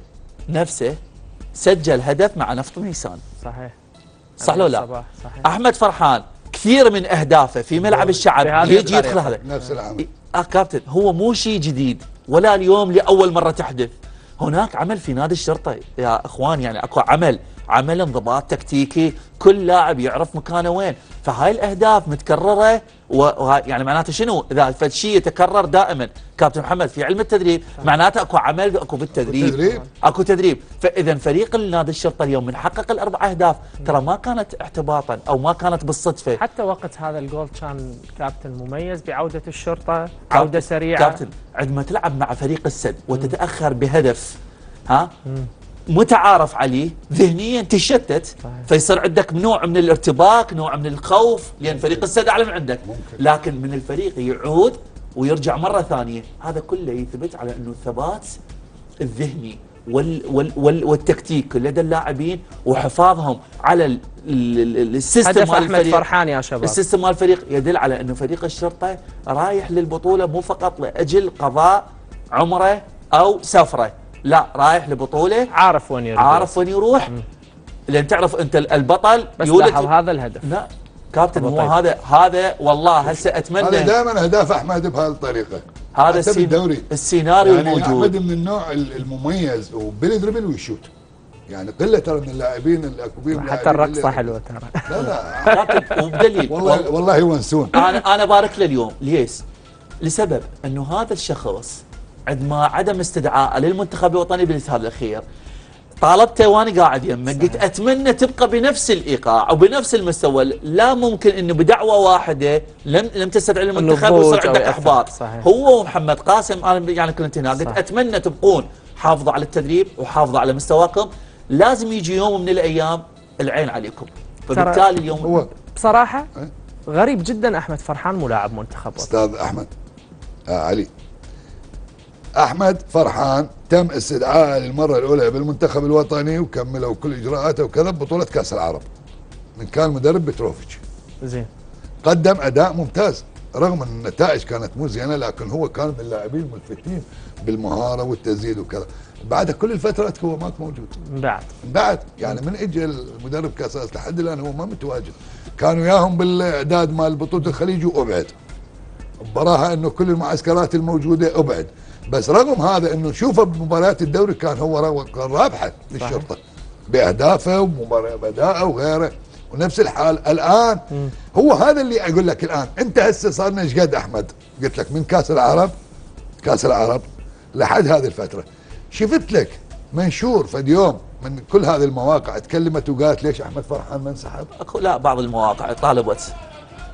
نفسه سجل هدف مع نفط ميسان صحيح. صح لو لا؟ صباح صحيح. أحمد فرحان كثير من أهدافه في ملعب الشعب بهذه يجي. يدخل هذا. نفس العمل. آه كابتن هو مو شيء جديد ولا اليوم لأول مرة تحدث. هناك عمل في نادي الشرطة يا إخوان يعني أكو عمل. عمل انضباط تكتيكي كل لاعب يعرف مكانه وين. فهاي الأهداف متكررة وه- يعني معناته شنو؟ إذا فد شيء يتكرر دائما كابتن محمد في علم التدريب معناته أكو عمل أكو بالتدريب تدريب. أكو تدريب. فاذا فريق النادي الشرطة اليوم من حقق الأربع أهداف ترى ما كانت احتباطا أو ما كانت بالصدفة. حتى وقت هذا الجول كان كابتن مميز بعودة الشرطة عودة سريعة. كابتن عندما تلعب مع فريق السد وتتأخر بهدف ها؟ متعارف عليه ذهنيا تشتت فيصير عندك نوع من الارتباك نوع من الخوف لأن فريق السد اعلى من عندك لكن من الفريق يعود ويرجع مرة ثانية. هذا كله يثبت على أنه الثبات الذهني وال وال وال والتكتيك. لدى اللاعبين وحفاظهم على ال- ال- ال- ال system مال أحمد الفريق. فرحان يا شباب. ال system مال الفريق يدل على أنه فريق الشرطة رايح للبطولة مو فقط لأجل قضاء عمره أو سفره. لا رايح لبطولة. عارف وين يروح. عارف وين يروح. لأن تعرف أنت البطل بس لاحظ هذا الهدف. لا كابتن هو طيب. هذا هذا والله هسه هذا اتمنى دائما أهداف أحمد بهذه الطريقة. هذا حتى السين- بالدوري. السيناريو يعني الموجود. أحمد من النوع ال- المميز وبيلي dribble ويشوت. يعني قلة ترى من اللاعبين الاكوبين حتى الرقصة حلوة ترى. لا لا. وبدليل والله والله يونسون. أنا أنا بارك له اليوم ليش؟ لسبب أنه هذا الشخص عندما عدم استدعائه للمنتخب الوطني بالاسهال الأخير. طالبته وأنا قاعد يمه. قلت أتمنى تبقى بنفس الإيقاع وبنفس المستوى. لا ممكن إنه بدعوة واحدة لم لم تستدعي المنتخب ويصير عندك. احباط صحيح. هو ومحمد قاسم أنا يعني كنت هناك. قلت صح. أتمنى تبقون حافظوا على التدريب وحافظوا على مستواكم. لازم يجي يوم من الأيام العين عليكم. فبالتالي اليوم هو بصراحة غريب جدا أحمد فرحان مو لاعب منتخب. وطني. أستاذ أحمد آه علي. أحمد فرحان تم استدعائه للمرة الأولى بالمنتخب الوطني وكملوا كل إجراءاته وكذا ببطوله كأس العرب. من كان مدرب بتروفيتش. زين. قدم أداء ممتاز رغم إن النتائج كانت مو زينة لكن هو كان من اللاعبين الملفتين بالمهارة والتسديد وكذا. بعد كل الفترات هو ماك موجود. بعد. بعد يعني من اجى المدرب كأس لحد الآن هو ما متواجد. كان وياهم بالإعداد مال بطولة الخليج وأبعد. براها إنه كل المعسكرات الموجودة أبعد. بس رغم هذا إنه شوفه بمباريات الدوري كان هو كان رابحة للشرطة بأهدافه وبادائه وغيره ونفس الحال الآن. هو هذا اللي أقول لك الآن. أنت هسه صارنا إيش قد أحمد؟ قلت لك من كأس العرب كأس العرب لحد هذه الفترة. شفت لك منشور فد يوم من كل هذه المواقع تكلمت وقالت ليش أحمد فرحان ما انسحب؟ اكو لا بعض المواقع طالبت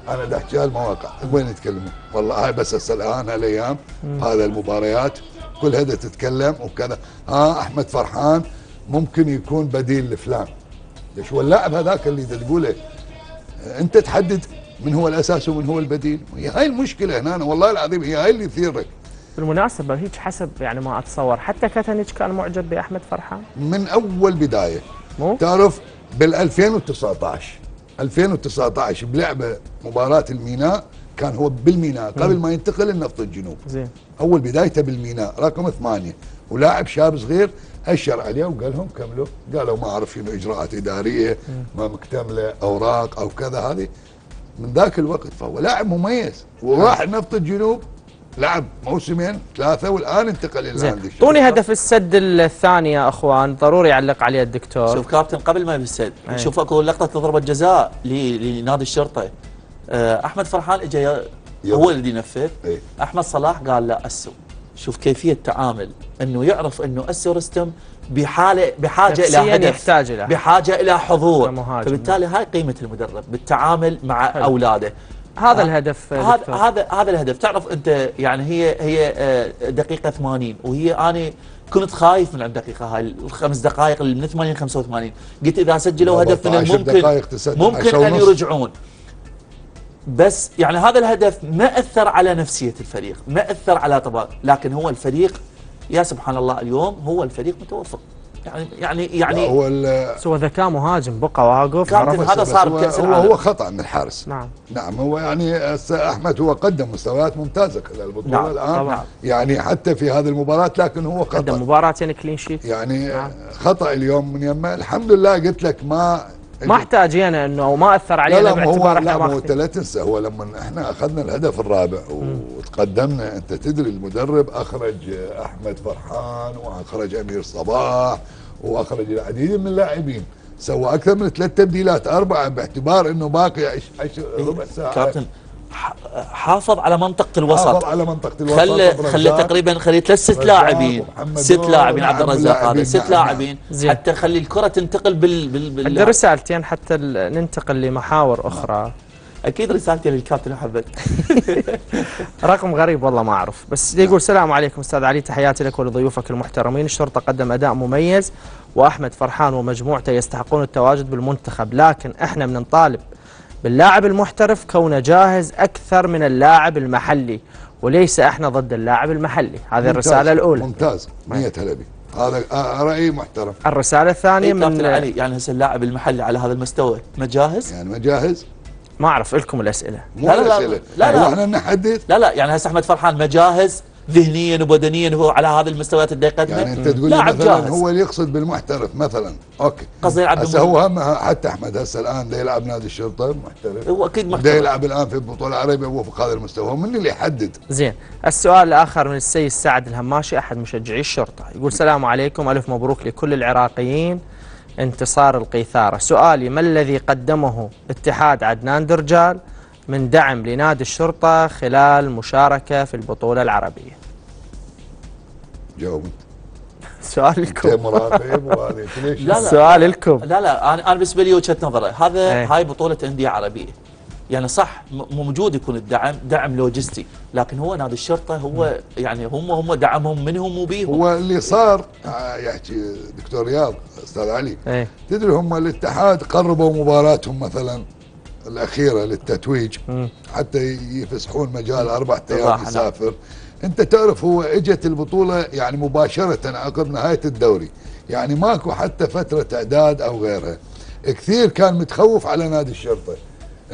أنا دا أحكي المواقع. وين يتكلمون؟ والله هاي بس هسه الآن هالايام. هذا المباريات. كل هذا تتكلم وكذا. ها أحمد فرحان ممكن يكون بديل لفلان. ليش؟ هو اللاعب هذاك اللي تقوله. أنت تحدد من هو الأساس ومن هو البديل. هي هاي المشكلة هنا والله العظيم هي هاي اللي تثيرك. بالمناسبة هيك حسب يعني ما أتصور. حتى كاتانيتش كان معجب بأحمد فرحان؟ من أول بداية. مو؟ تعرف بال 2019 2019 بلعبة مباراة الميناء كان هو بالميناء قبل. ما ينتقل لنفط الجنوب. زين. أول بدايته بالميناء رقم ثمانية. ولاعب شاب صغير اشر عليه وقال لهم كملوا. قالوا ما أعرف شنو إجراءات إدارية ما مكتملة أوراق أو كذا هذه. من ذاك الوقت فهو لاعب مميز وراح نفط الجنوب. لعب موسمين ثلاثة والآن انتقل إلى زين الهندي اعطوني هدف السد الثاني يا أخوان ضروري يعلق عليه الدكتور شوف كابتن قبل ما يبسد أي. شوف أكو لقطة ضربه جزاء ل- لنادي الشرطة آه، أحمد فرحان ي- هو اللي ينفذ. أحمد صلاح قال لا أسو شوف كيفية تعامل إنه يعرف إنه أسو رستم بحاله بحاجة إلى هدف يحتاج إلى. بحاجة إلى حضور. فبالتالي هاي قيمة المدرب بالتعامل مع حلو. أولاده هذا الهدف هذا. هذا هذا الهدف. تعرف أنت يعني هي هي آه، دقيقة 80 وهي أنا كنت خايف من الدقيقة هاي الخمس دقائق اللي من 80 85 قلت إذا سجلوا هدف من 14 الممكن ممكن 10 أن. يرجعون. بس يعني هذا الهدف ما أثر على نفسية الفريق ما أثر على طبع لكن هو الفريق يا سبحان الله اليوم هو الفريق متوفق. يعني يعني يعني هو سوى ذكاء مهاجم بقى واقف. هذا صار هو, بكأس هو, العالم. هو خطأ من الحارس. نعم. نعم هو يعني أحمد هو قدم مستويات ممتازة خلال البطولة نعم، الآن. طبعاً. يعني حتى في هذه المباراة لكن هو قدم خطا مباراتين كلين شيت يعني خطأ اليوم من يمه الحمد لله قلت لك ما ما احتاجينا إنه أو ما أثر لا علينا لا ما هو باعتبار لا إحنا ما هو انت لا تنسى هو لما إحنا أخذنا الهدف الرابع وتقدمنا أنت تدري المدرب أخرج أحمد فرحان وأخرج أمير صباح وأخرج العديد من اللاعبين سوى أكثر من ثلاث تبديلات أربعة باعتبار إنه باقي عش عش ربع ساعة. كابتن حافظ على منطقة الوسط. حافظ على منطقة الوسط. خلى. خلى تقريبا خلي ثلاث ست لاعبين. ست لاعبين عبد الرزاق هذا لاعبين، ست لاعبين. حتى خلي الكرة تنتقل بال بال, عندي بال... رسالتين حتى ال- ننتقل لمحاور أخرى. أكيد رسالتي للكابتن محمد رقم غريب والله ما أعرف. بس يقول السلام عليكم أستاذ علي تحياتي لك ولضيوفك المحترمين. الشرطة قدم أداء مميز وأحمد فرحان ومجموعته يستحقون التواجد بالمنتخب لكن إحنا بنطالب باللاعب المحترف كونه جاهز أكثر من اللاعب المحلي وليس إحنا ضد اللاعب المحلي. هذه ممتاز، الرسالة الأولى. ممتاز. 100 هلا بك هذا راي محترم. الرسالة الثانية إيه من علي يعني هسه اللاعب المحلي على هذا المستوى ما جاهز؟ يعني ما جاهز؟ ما أعرف لكم الأسئلة. مو الأسئلة. لا لا. إحنا نحدد. لا لا يعني هسه أحمد فرحان ما جاهز؟ ذهنيا وبدنيا هو على هذه المستويات اللي يقدمها يعني أنت تقول مثلا جاهز. هو اللي يقصد بالمحترف مثلا. أوكي. قصدي يلعب هسه هو هم حتى أحمد هسه الآن ده يلعب نادي الشرطة محترف. هو أكيد ده محترف. يلعب الآن في البطوله العربيه وفق هذا المستوى. هو من اللي يحدد. زين. السؤال الآخر من السيد سعد الهماشي أحد مشجعي الشرطة. يقول السلام عليكم ألف مبروك لكل العراقيين. انتصار القيثارة. سؤالي ما الذي قدمه اتحاد عدنان درجال؟ من دعم لنادي الشرطة خلال مشاركة في البطولة العربية. جاوب. سؤال لكم. ليش؟ لا لا. سؤال لكم. لا لا أنا أنا بالنسبة لي وجهة نظري هذا إيه. هاي بطولة أندية عربية. يعني صح موجود يكون الدعم دعم لوجستي لكن هو نادي الشرطة هو يعني هم هم دعمهم منهم وبيهم. هو اللي صار آه، يحكي دكتور رياض أستاذ علي. إيه. تدري هم الاتحاد قربوا مباراتهم مثلا؟ الأخيرة للتتويج حتى يفسحون مجال أربع أيام. يسافر. أنت تعرف هو إجت البطولة يعني مباشرة عقب نهاية الدوري يعني ماكو حتى فترة إعداد أو غيرها. كثير كان متخوف على نادي الشرطة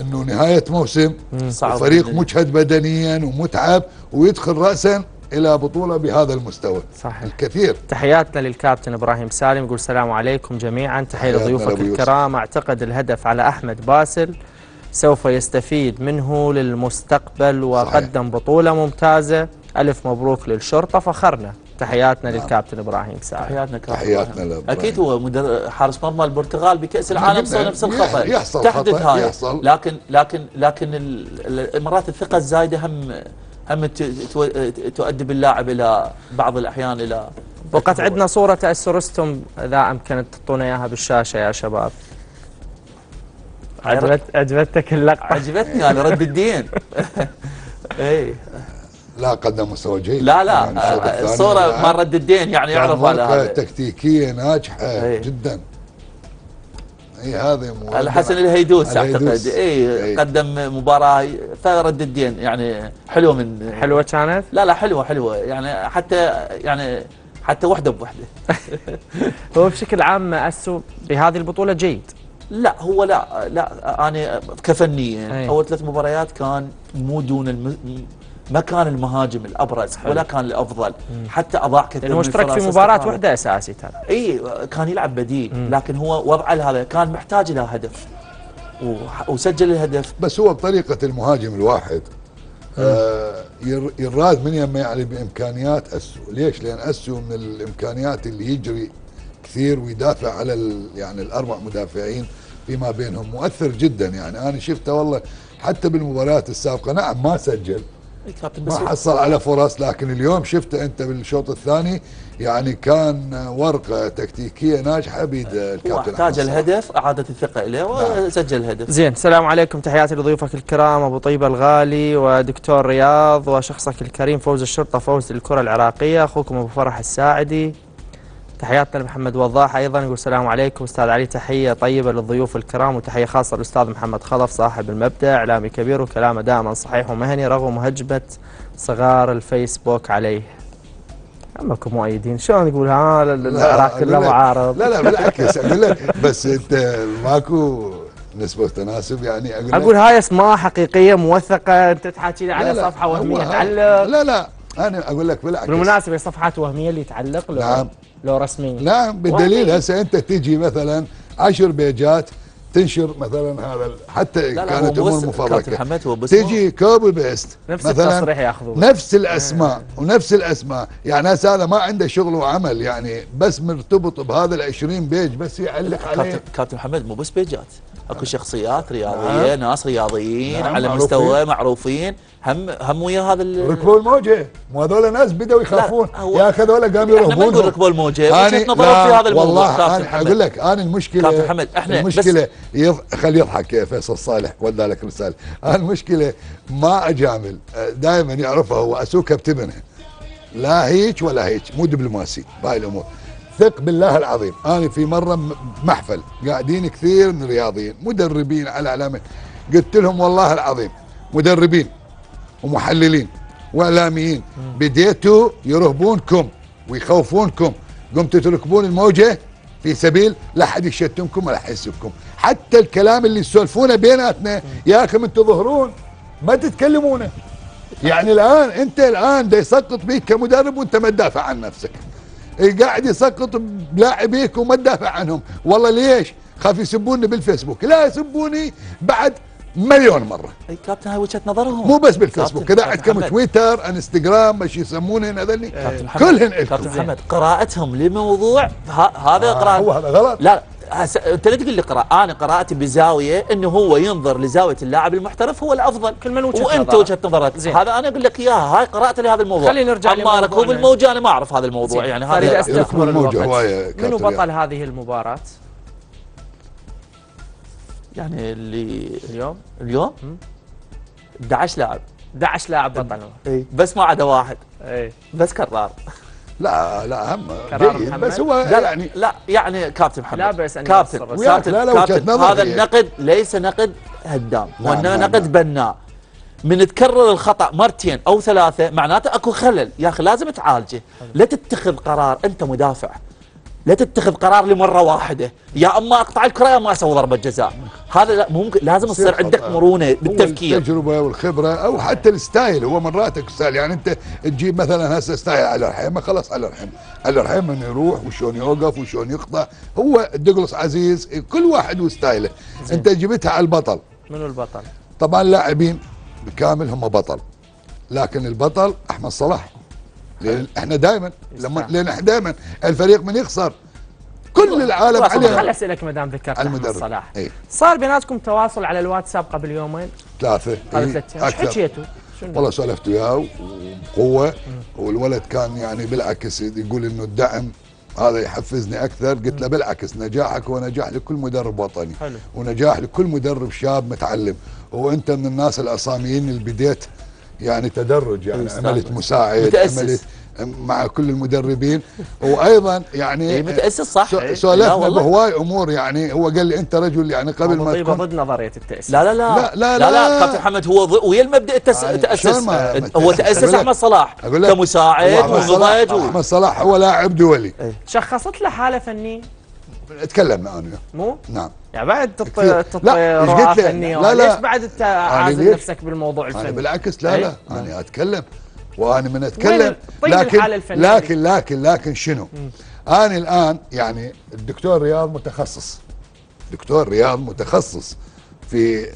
إنه نهاية موسم جداً. مجهد بدنيا ومتعب ويدخل راسا إلى بطولة بهذا المستوى. صحيح. الكثير. تحياتنا للكابتن إبراهيم سالم يقول السلام عليكم جميعا. تحية لضيوفك. الكرام. أعتقد الهدف على أحمد باسل سوف يستفيد منه للمستقبل وقدم بطولة ممتازة. ألف مبروك للشرطة فخرنا. تحياتنا للكابتن إبراهيم سالم تحياتنا كابتن تحياتنا إبراهيم. له أكيد هو مدر... حارس مرمى البرتغال بكأس نعم العالم جداً. صار نفس الخطأ. يحصل تحدث خطأ، هاي. يحصل. لكن لكن لكن ال- ال- مرات الثقة الزايدة هم هم ت- تو- تؤدي باللاعب إلى بعض الأحيان إلى وقد عندنا صورة تاسرستم إذا امكن تعطونا إياها بالشاشة يا شباب. عجبت عجبتك اللقطة. عجبتني أنا رد الدين اي لا قدم مستوى جيد. لا لا يعني الصورة لاعب ما رد الدين يعني يعرف على ورقة هذا تكتيكيه ناجحة إيه. جدا. اي هذه مو- على حسن الهيدوس. أعتقد. اي إي. قدم مباراة فرد الدين يعني حلوة من حلوة كانت؟ لا لا حلوة حلوة. يعني حتى يعني حتى وحدة بوحدة. هو بشكل عام أسو بهذه البطولة جيد. لا هو لا لا أنا كفنيا أي. أول ثلاث مباريات كان مو دون الم... ما كان المهاجم الأبرز حلو. ولا كان الأفضل. حتى أضاع كثير لأنه اشترك في مباراة. واحدة أساسي ترى. إي كان يلعب بديل لكن هو وضعه لهذا كان محتاج إلى هدف وسجل الهدف. بس هو بطريقة المهاجم الواحد آه ير- يراد من يما يعني بإمكانيات اسو ليش؟ لأن اسو من الإمكانيات اللي يجري كثير ويدافع على ال- يعني الأربع مدافعين فيما بينهم. مؤثر جدا يعني. أنا شفته والله حتى بالمباريات السابقة. نعم ما سجل. ما حصل على فرص لكن اليوم شفته أنت بالشوط الثاني. يعني كان ورقة تكتيكية ناجحة بيد الكابتن احتاج. الهدف إعادة الثقة إليه وسجل الهدف. زين السلام عليكم. تحياتي لضيوفك الكرام أبو طيبه الغالي ودكتور رياض وشخصك الكريم فوز الشرطة فوز للكره العراقية. أخوكم أبو فرح الساعدي. تحياتنا لمحمد وضاح أيضا. يقول السلام عليكم أستاذ علي. تحية طيبة للضيوف الكرام وتحية خاصة للاستاذ محمد خلف صاحب المبدع إعلامي كبير وكلامه دائما صحيح ومهني رغم هجمة صغار الفيسبوك عليه. عمكم مؤيدين شلون يقول؟ ها العراق كله معارض لا لا بالعكس أقول لك. بس أنت ماكو نسبة تناسب يعني أقول أقول هاي اسماء حقيقية موثقة أنت تحكي لي على وهمية هو- تعلق. لا لا أنا أقول لك بالعكس. بالمناسبة صفحات وهمية اللي تعلق نعم. لو رسميه نعم بالدليل. هسه أنت تيجي مثلا عشر page ات تنشر مثلا هذا حتى لا، كانت هو امور باسمه. تيجي copy paste نفس التصريح ياخذوه. نفس الأسماء ونفس الأسماء يعني هسه هذا ما عنده شغل وعمل يعني بس مرتبط بهذا ال 20 page بس يعلق عليه كابتن كابتن محمد مو بس page ات أكو شخصيات رياضية نعم. ناس رياضيين نعم، على معروفين. مستوى معروفين هم هم ويا هذا ال- ركبوا الموجة. مو هذول ناس بدأوا يخافون. يا أخي هذول قاموا إحنا ما يرهبون. نقول ركبوا الموجة وجهه نظرهم في هذا الموضوع. والله أنا. أقول لك أنا المشكلة كابتن محمد، إحنا المشكلة يض... خلي يضحك يا فيصل صالح ودى لك رساله أنا المشكلة ما أجامل. دائما يعرفها هو اسوكها بتبنها لا هيك ولا هيك مو دبلوماسي بهاي الأمور. ثق بالله العظيم. أنا في مرة محفل قاعدين كثير من الرياضيين مدربين على علامة. قلت لهم والله العظيم مدربين ومحللين وإعلاميين. بديتوا يرهبونكم ويخوفونكم. قمتوا تركبون الموجة في سبيل لا حد يشتمكم ولا حد يسبكم حتى الكلام اللي يسولفونه بيناتنا يا أخي من تظهرون ما تتكلمونه. يعني الآن أنت الآن دا يسقط بيك كمدرب وأنت ما تدافع عن نفسك. قاعد يسقط بلاعبيك وما تدافع عنهم. والله ليش؟ خاف يسبوني بالفيسبوك. لا يسبوني بعد مليون مرة أي كابتن هاي وجهة نظرهم مو بس بالفيسبوك كذا عندكم. تويتر إنستغرام مش يسمونهن هذني كلهن كابتن محمد قراءتهم لموضوع ه- هذا آه، قراءة هو هذا غلط. لا هس... أنت لا تقول لي قراءة أنا قراءتي بزاوية إنه هو ينظر لزاوية اللاعب المحترف هو الأفضل كل من وجهة وأنت. وجهة نظرك زين. هذا أنا أقول لك إياها هاي قراءتي لهذا الموضوع خلينا نرجع أما ركوب لموضوعنا. الموجه أنا ما أعرف هذا الموضوع زين. يعني هذا الوقت هواية منو بطل هذه المباراة يعني اللي اليوم؟ اليوم؟ 11 لاعب. 11 لاعب بطل. إي. بس ما عدا واحد. إي. بس كرار. لا لا هم. جيد؟ بس هو لا يعني لا يعني كابتن محمد. لا بأس أن كابتن. وياك، كابتن, لا لا كابتن. هذا. النقد ليس نقد هدام. وانما نقد. بناء. من تكرر الخطأ مرتين أو ثلاثة معناته أكو خلل. يا أخي لازم تعالجه. لا تتخذ قرار أنت مدافع. لا تتخذ قرار لمرة واحدة. يا أما أقطع الكرة يا ما أسوي ضربة جزاء. هذا لا ممكن لازم تصير يصير عندك. مرونه بالتفكير. التجربة والخبرة أو حتى ال style هو مراتك style يعني أنت تجيب مثلا هسه style على ألرحيم خلاص على ألرحيم. على ألرحيم انه يروح وشلون يوقف وشلون يقطع. هو دقلص عزيز كل واحد وستايله. أنت جبتها على البطل. منو البطل؟ طبعا اللاعبين بالكامل هم بطل. لكن البطل أحمد صلاح. لأن إحنا دائما لما لأن إحنا دائما الفريق من يخسر. كل العالم خلاص خل عليه اسالك ما دام ذكرت المدرب. صلاح. اي صار بيناتكم تواصل على الواتساب قبل يومين؟ ثلاثة. قبل إيه، ثلاث أيام. إيش أكثر. حكيتوا؟ والله سولفت وياه وبقوة. والولد كان يعني بالعكس يقول إنه الدعم هذا يحفزني أكثر. قلت له بالعكس نجاحك هو نجاح لكل مدرب وطني. حلو. ونجاح لكل مدرب شاب متعلم. وانت من الناس الأساميين اللي بديت يعني تدرج يعني أستاذ. عملت مساعد متأسس. عملت مع كل المدربين وأيضا يعني إيه، متأسس صح. سو- إيه. لا سولفنا والله. بهواي أمور يعني هو قال لي أنت رجل يعني قبل ما تكون ضد نظرية التأسيس لا لا لا لا، لا، لا, لا لا. كابتن محمد هو ض- ويا المبدأ التس... يعني تأسس ما- هو؟ تأسس أقول لك- أحمد صلاح أقول لك كمساعد أحمد صلاح- ونضج و... أحمد صلاح هو لاعب دولي شخصت له حالة فنية تكلمنا أنا. مو؟ نعم يعني بعد تط كثير. تط لا، لا، لا. ليش بعد انت عازل؟ نفسك بالموضوع الفني؟ بالعكس لا؟ لا أنا أتكلم وأنا من أتكلم طيب لكن الفنية لكن لكن لكن شنو؟ أنا الآن يعني الدكتور رياض متخصص دكتور رياض متخصص في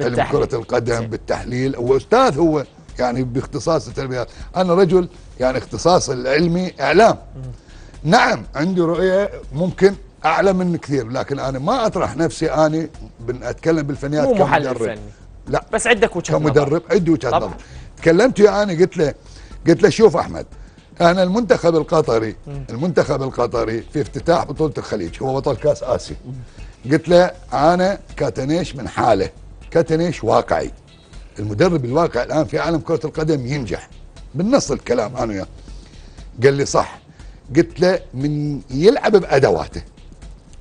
علم. كرة القدم بالتحليل وأستاذ هو يعني باختصاص التربيات أنا رجل يعني اختصاص العلمي إعلام نعم عندي رؤية ممكن أعلى من كثير لكن أنا ما أطرح نفسي أنا بن- أتكلم بالفنيات مو محلل كمدرب. فني. لا. بس عندك وجهة كمدرب عندي وجهة. نظر. تكلمت وياه أنا قلت له قلت له شوف أحمد أنا المنتخب القطري المنتخب القطري في افتتاح بطولة الخليج هو بطل كأس آسيا. قلت له أنا كاتنيش من حاله كاتنيش واقعي. المدرب الواقعي الآن في عالم كرة القدم ينجح. بالنص الكلام أنا وياه. قال لي صح. قلت له من يلعب بأدواته.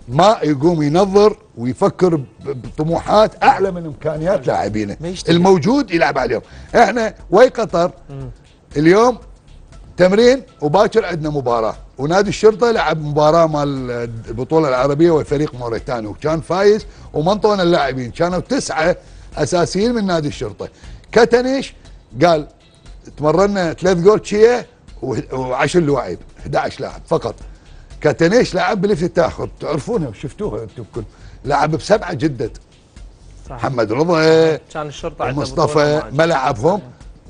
ما يقوم ينظر ويفكر بطموحات أعلى من إمكانيات لاعبينه. الموجود يلعب عليهم إحنا وي قطر اليوم تمرين وباكر عندنا مباراة. ونادي الشرطة لعب مباراة مال البطولة العربية وفريق موريتانيا. وكان فايز ومنطونا اللاعبين. كانوا تسعة أساسيين من نادي الشرطة. كتنش قال تمرنا ثلاث جول شيه و10 لعيب 11 لاعب فقط. كتنيش لعب بالافتتاح تعرفونها وشفتوها أنتم الكل لعب بسبعة جدد. محمد رضا كان الشرطة مصطفى ما لعبهم.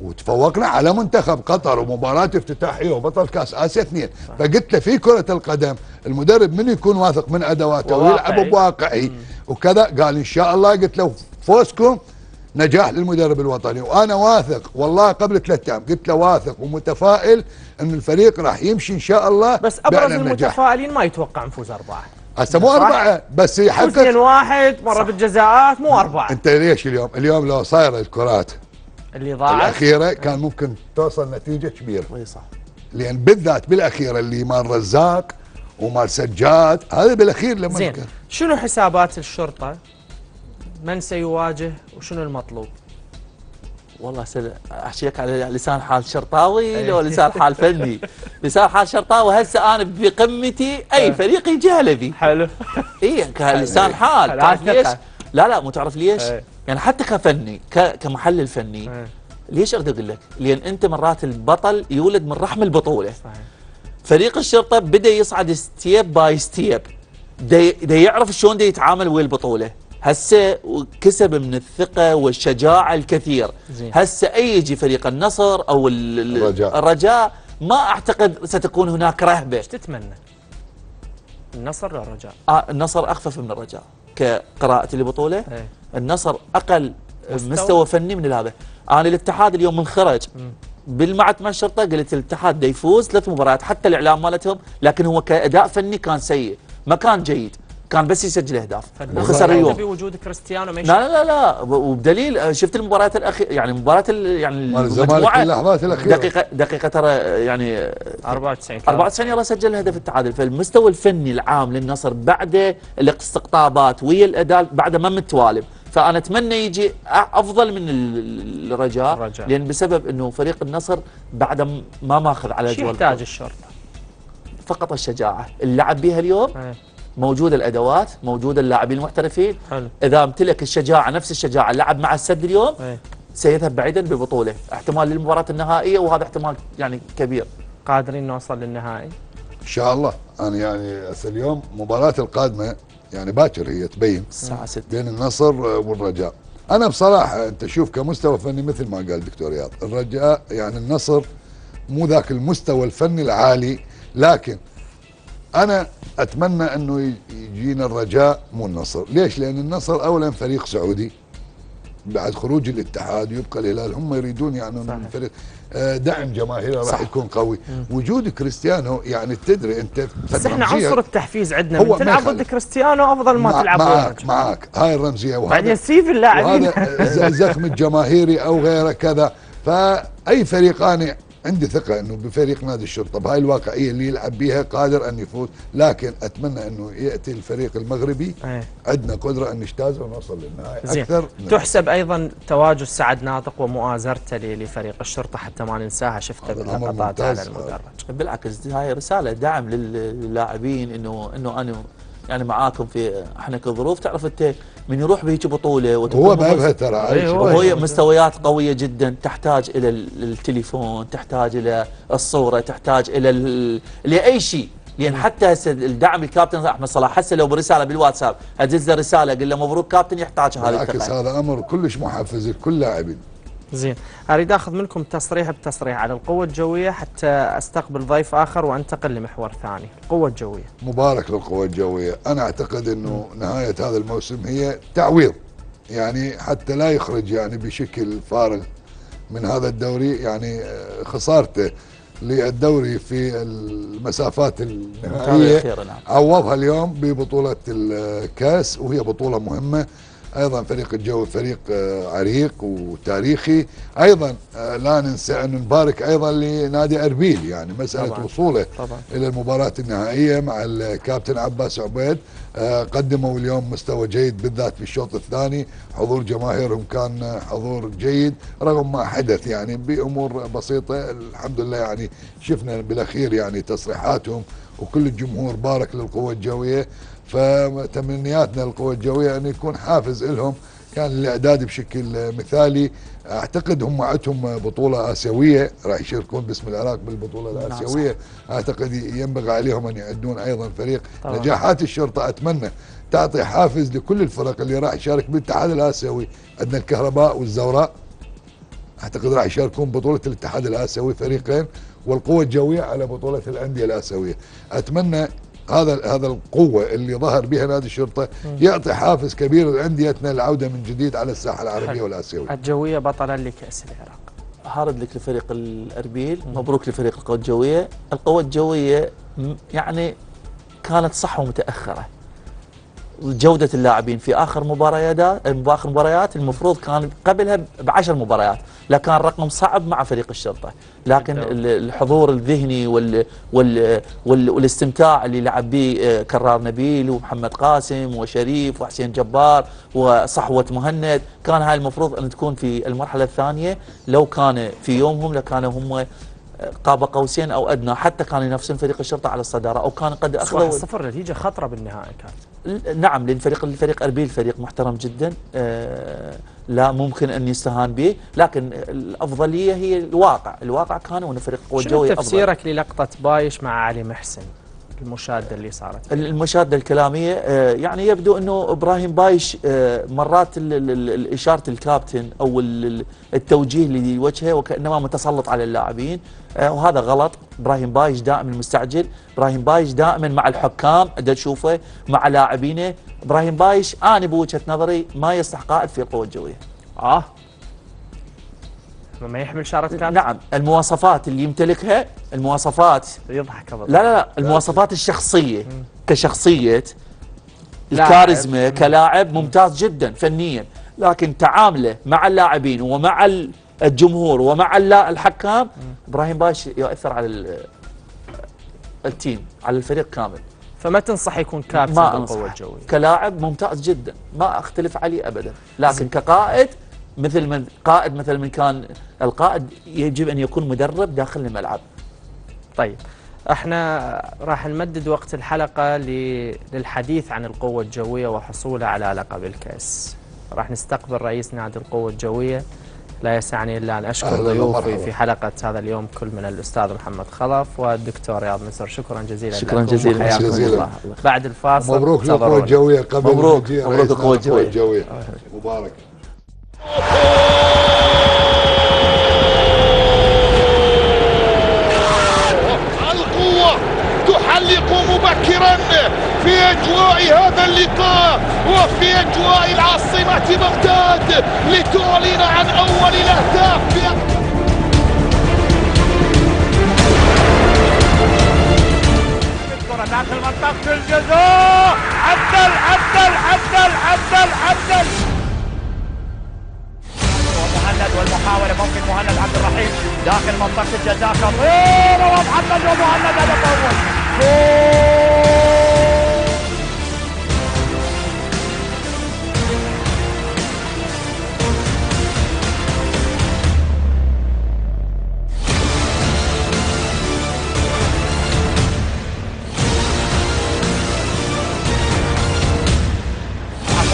وتفوقنا على منتخب قطر ومباراة افتتاحية وبطل كأس آسيا اثنين. فقلت له في كرة القدم المدرب من يكون واثق من أدواته وواقعي. ويلعب بواقعي. وكذا قال إن شاء الله قلت له فوزكم نجاح للمدرب الوطني وأنا واثق والله قبل ثلاث أيام قلت له واثق ومتفائل إن الفريق راح يمشي إن شاء الله بس أبرز. المتفائلين ما يتوقع نفوز أربعة هسه مو؟ أربعة بس يحقق 2 واحد مرة بالجزاءات مو أربعة أنت ليش اليوم؟ اليوم لو صايره الكرات اللي ضاعت الأخيرة كان ممكن توصل نتيجة كبيرة إي صح لأن بالذات بالأخيرة اللي مال رزاق ومال سجاد هذا بالأخير لما زين. شنو حسابات الشرطة؟ من سيواجه وشنو المطلوب؟ والله سل... أحكي لك على لسان حال شرطاوي أي. لو لسان حال فني لسان حال شرطاوي هسه أنا بقمتي أي فريق يجي بي حلو اي كلسان حال. تعرف ليش؟ لا لا مو تعرف ليش؟ يعني حتى كفني ك... كمحلل فني ليش أريد أقول لك؟ لأن أنت مرات البطل يولد من رحم البطولة صحيح. فريق الشرطة بدأ يصعد step by step دا يعرف شلون دا يتعامل ويا البطولة هسه كسب من الثقة والشجاعة الكثير. هسه أي يجي فريق النصر ال- الرجاء. الرجاء ما أعتقد ستكون هناك رهبة إيش تتمنى؟ النصر ولا الرجاء؟ آه النصر أخفف من الرجاء كقراءة البطولة إيه. النصر أقل مستوى؟ مستوى, فني من هذا أنا الاتحاد اليوم منخرج بالمعت مع الشرطة قلت الاتحاد يفوز ثلاث مباريات حتى الإعلام مالتهم لكن هو كأداء فني كان سيء ما كان جيد كان بس يسجل أهداف. وخسر اليوم. بوجود كريستيانو ما لا لا لا لا. وبدليل آه، شفت المباريات الاخيره يعني مباراة ال- يعني في اللحظات الأخيرة. دقيقة دقيقة ترى يعني 94 94 يلا سجل هدف التعادل. فالمستوى الفني العام للنصر بعد الاستقطابات ويا الأداء بعد ما متوالب فأنا أتمنى يجي أفضل من ال- الرجاء, الرجاء. لأن بسبب إنه فريق النصر بعد م- ما ماخذ على شو جوال يحتاج الشرطة؟ فقط الشجاعة. اللعب بها اليوم؟ إيه. موجوده الأدوات موجوده اللاعبين المحترفين. حلو. إذا امتلك الشجاعة نفس الشجاعة لعب مع السد اليوم إيه. سيذهب بعيدا بالبطوله احتمال للمباراة النهائية وهذا احتمال يعني كبير. قادرين نوصل للنهائي؟ إن شاء الله. أنا يعني هسه اليوم مباراة القادمة يعني باكر هي تبين. الساعة 6 بين النصر والرجاء. أنا بصراحة أنت شوف كمستوى فني مثل ما قال دكتور رياض الرجاء يعني النصر مو ذاك المستوى الفني العالي لكن أنا أتمنى أنه يجينا الرجاء مو النصر. ليش؟ لأن النصر اولا فريق سعودي. بعد خروج الاتحاد ويبقى الهلال. هم يريدون يعني من الفريق آه، دعم جماهيري راح. يكون قوي. وجود كريستيانو يعني تدري أنت بس إحنا عنصر التحفيز عندنا. هو تلعب. ضد كريستيانو أفضل ما مع- تلعب معاك وياك. معاك هاي الرمزية وهذا بعدين سيف اللاعبين. ز- زخم الجماهيري أو غيره كذا. فأي فريق أنا عندي ثقة إنه بفريق نادي الشرطة بهاي الواقعية اللي يلعب بها قادر أن يفوز لكن أتمنى إنه يأتي الفريق المغربي إيه. عندنا قدرة أن نجتاز ونوصل للنهائي أكثر من- تحسب أيضا تواجد سعد ناطق ومؤازرته ل- لفريق الشرطة حتى ما ننساها شفتها باللقطات على. المدرج بالعكس هاي رسالة دعم لل- للاعبين انه إنه أنا يعني معاكم في إحنا كظروف تعرف انت من يروح بهيك بطولة هو بابها ترى إيه، وهي. مستويات قوية جدا تحتاج إلى ال- التليفون تحتاج إلى الصورة تحتاج إلى ال- لأي شيء. لأن حتى هسه الدعم الكابتن أحمد صلاح هسه لو برسالة بالواتساب ادز له رساله أقول له مبروك كابتن يحتاج هذه بالعكس هذا أمر كلش محفز لكل لاعبين. زين. أريد أخذ منكم تصريح بتصريح على القوة الجوية حتى أستقبل ضيف آخر وأنتقل لمحور ثاني. القوه الجويه مبارك للقوى الجوية. أنا أعتقد أنه نهاية هذا الموسم هي تعويض. يعني حتى لا يخرج يعني بشكل فارغ من هذا الدوري يعني آه، خسارته للدوري في المسافات الأخيرة، نعم. عوضها اليوم ببطولة الكاس وهي بطولة مهمة. أيضا فريق الجو فريق آه، عريق وتاريخي. أيضا آه، لا ننسى أن نبارك أيضا لنادي أربيل يعني مسألة طبعاً. وصوله طبعا. إلى المباراة النهائية مع الكابتن عباس عبيد. آه، قدموا اليوم مستوى جيد بالذات في الشوط الثاني. حضور جماهيرهم كان حضور جيد رغم ما حدث يعني بأمور بسيطة. الحمد لله يعني شفنا بالأخير يعني تصريحاتهم وكل الجمهور بارك للقوة الجوية. فتمنياتنا للقوه الجوية أن يكون حافز لهم كان الإعداد بشكل مثالي. أعتقد هم عندهم بطولة آسيوية راح يشاركون باسم العراق بالبطولة نعم، الآسيوية. أعتقد ينبغي عليهم أن يعدون أيضا فريق طبعاً. نجاحات الشرطة. أتمنى تعطي حافز لكل الفرق اللي راح يشارك بالاتحاد الآسيوي. عندنا الكهرباء والزوراء أعتقد راح يشاركون بطولة الاتحاد الآسيوي فريقين والقوه الجوية على بطولة الأندية الآسيوية. أتمنى هذا هذا القوة اللي ظهر بها نادي الشرطة يعطي حافز كبير لانديتنا للعوده من جديد على الساحة العربية والآسيوية. الجوية بطلا لكأس العراق. هارد لك لفريق الأربيل مبروك لفريق القوى الجوية. القوى الجوية يعني كانت صح ومتأخرة. جودة اللاعبين. في آخر مباريات آخر مباريات المفروض كان قبلها بعشر مباريات لكان رقم صعب مع فريق الشرطة. لكن ال- الحضور الذهني وال وال وال والاستمتاع اللي لعب به آه، كرار نبيل ومحمد قاسم وشريف وحسين جبار وصحوة مهند كان هاي المفروض أن تكون في المرحلة الثانية. لو كان في يومهم لكانوا هم قاب قوسين أو أدنى حتى كانوا ينافسون فريق الشرطة على الصدارة أو كان قد أخذوا صفر نتيجة خطرة بالنهائي كانت. نعم لأن فريق الفريق اربيل فريق محترم جدا آه لا ممكن أن يستهان به لكن الأفضلية هي الواقع. الواقع كان ان فريق شنو الجوي أفضل. تفسيرك للقطة بايش مع علي محسن المشادة اللي صارت؟ المشاهده الكلامية آه، يعني يبدو أنه إبراهيم بايش آه، مرات اشاره الكابتن أو ال- ال- التوجيه اللي يوجهه وكأنما متسلط على اللاعبين. وهذا غلط. إبراهيم بايش دائما مستعجل. إبراهيم بايش دائما مع الحكام دا تشوفه مع لاعبينه. إبراهيم بايش أنا بوجهة نظري ما يصلح قائد في القوه الجوية. آه. ما يحمل شاره كابتن نعم المواصفات اللي يمتلكها المواصفات. يضحك لا لا لا المواصفات الشخصية. كشخصية لاعب. الكاريزما كلاعب ممتاز جدا فنيا. لكن تعامله مع اللاعبين ومع ال- الجمهور ومع الحكام إبراهيم باش يؤثر على ال- التيم على الفريق كامل. فما تنصح يكون كابتن بالقوة. الجوية؟ كلاعب ممتاز جدا. ما أختلف عليه ابدا. لكن كقائد مثل من قائد مثل من كان القائد يجب أن يكون مدرب داخل الملعب. طيب. إحنا راح نمدد وقت الحلقة ل- للحديث عن القوة الجوية وحصولها على لقب الكأس. راح نستقبل رئيس نادي القوة الجوية لا يسعني إلا أن أشكر ضيوفي. في حلقة هذا اليوم كل من الأستاذ محمد خلف والدكتور رياض نصر شكرا جزيلا شكراً جزيلا. جزيلا. الله. بعد الفاصل مبروك للقوى. الجويه قبل مبروك. مبروك القوى الجوية. الجويه مبارك في أجواء هذا اللقاء وفي أجواء العاصمة بغداد لتعلن عن أول الأهداف في داخل منطقة الجزاء. عبدل عبدل عبدل عبدل عبدل ومهند والمحاولة ممكن مهند عبد الرحيم. داخل منطقة الجزاء. خطيرة ومحمد ومهند هدف أول.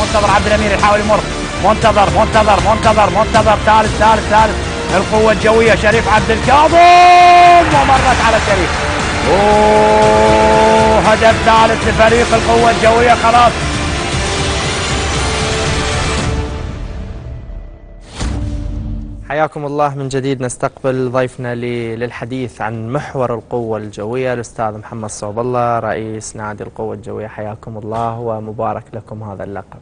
منتظر عبد الأمير يحاول يمر. منتظر منتظر منتظر منتظر. ثالث ثالث ثالث. القوة الجوية شريف عبد الكاظم ومرت على شريف. أوه هدف ثالث لفريق القوة الجوية. خلاص. حياكم الله. من جديد نستقبل ضيفنا للحديث عن محور القوة الجوية الأستاذ محمد صوب الله رئيس نادي القوة الجوية. حياكم الله ومبارك لكم هذا اللقب.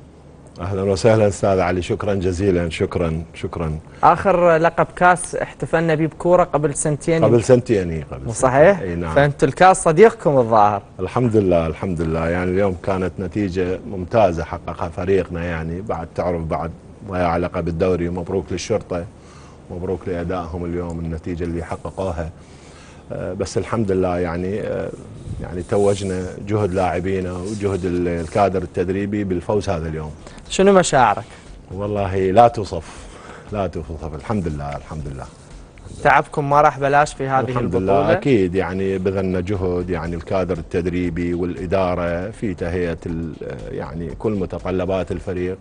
أهلا وسهلا أستاذ علي. شكرا جزيلا. شكرا. شكرا. آخر لقب كاس احتفلنا به بكورة قبل سنتين. قبل سنتين قبل صحيح؟ إي نعم. فأنتوا الكاس صديقكم الظاهر. الحمد لله الحمد لله. يعني اليوم كانت نتيجة ممتازة حققها فريقنا يعني بعد تعرف بعد ما علاقة بالدوري مبروك للشرطة مبروك لأدائهم اليوم النتيجة اللي حققوها. آه، بس الحمد لله يعني آه، يعني توجنا جهد لاعبينا وجهد ال- الكادر التدريبي بالفوز هذا اليوم. شنو مشاعرك؟ والله لا توصف لا توصف الحمد لله الحمد لله. تعبكم ما راح بلاش في هذه الحمد البطولة؟ لله أكيد يعني بذلنا جهد يعني الكادر التدريبي والإدارة في تهيئة ال- يعني كل متطلبات الفريق.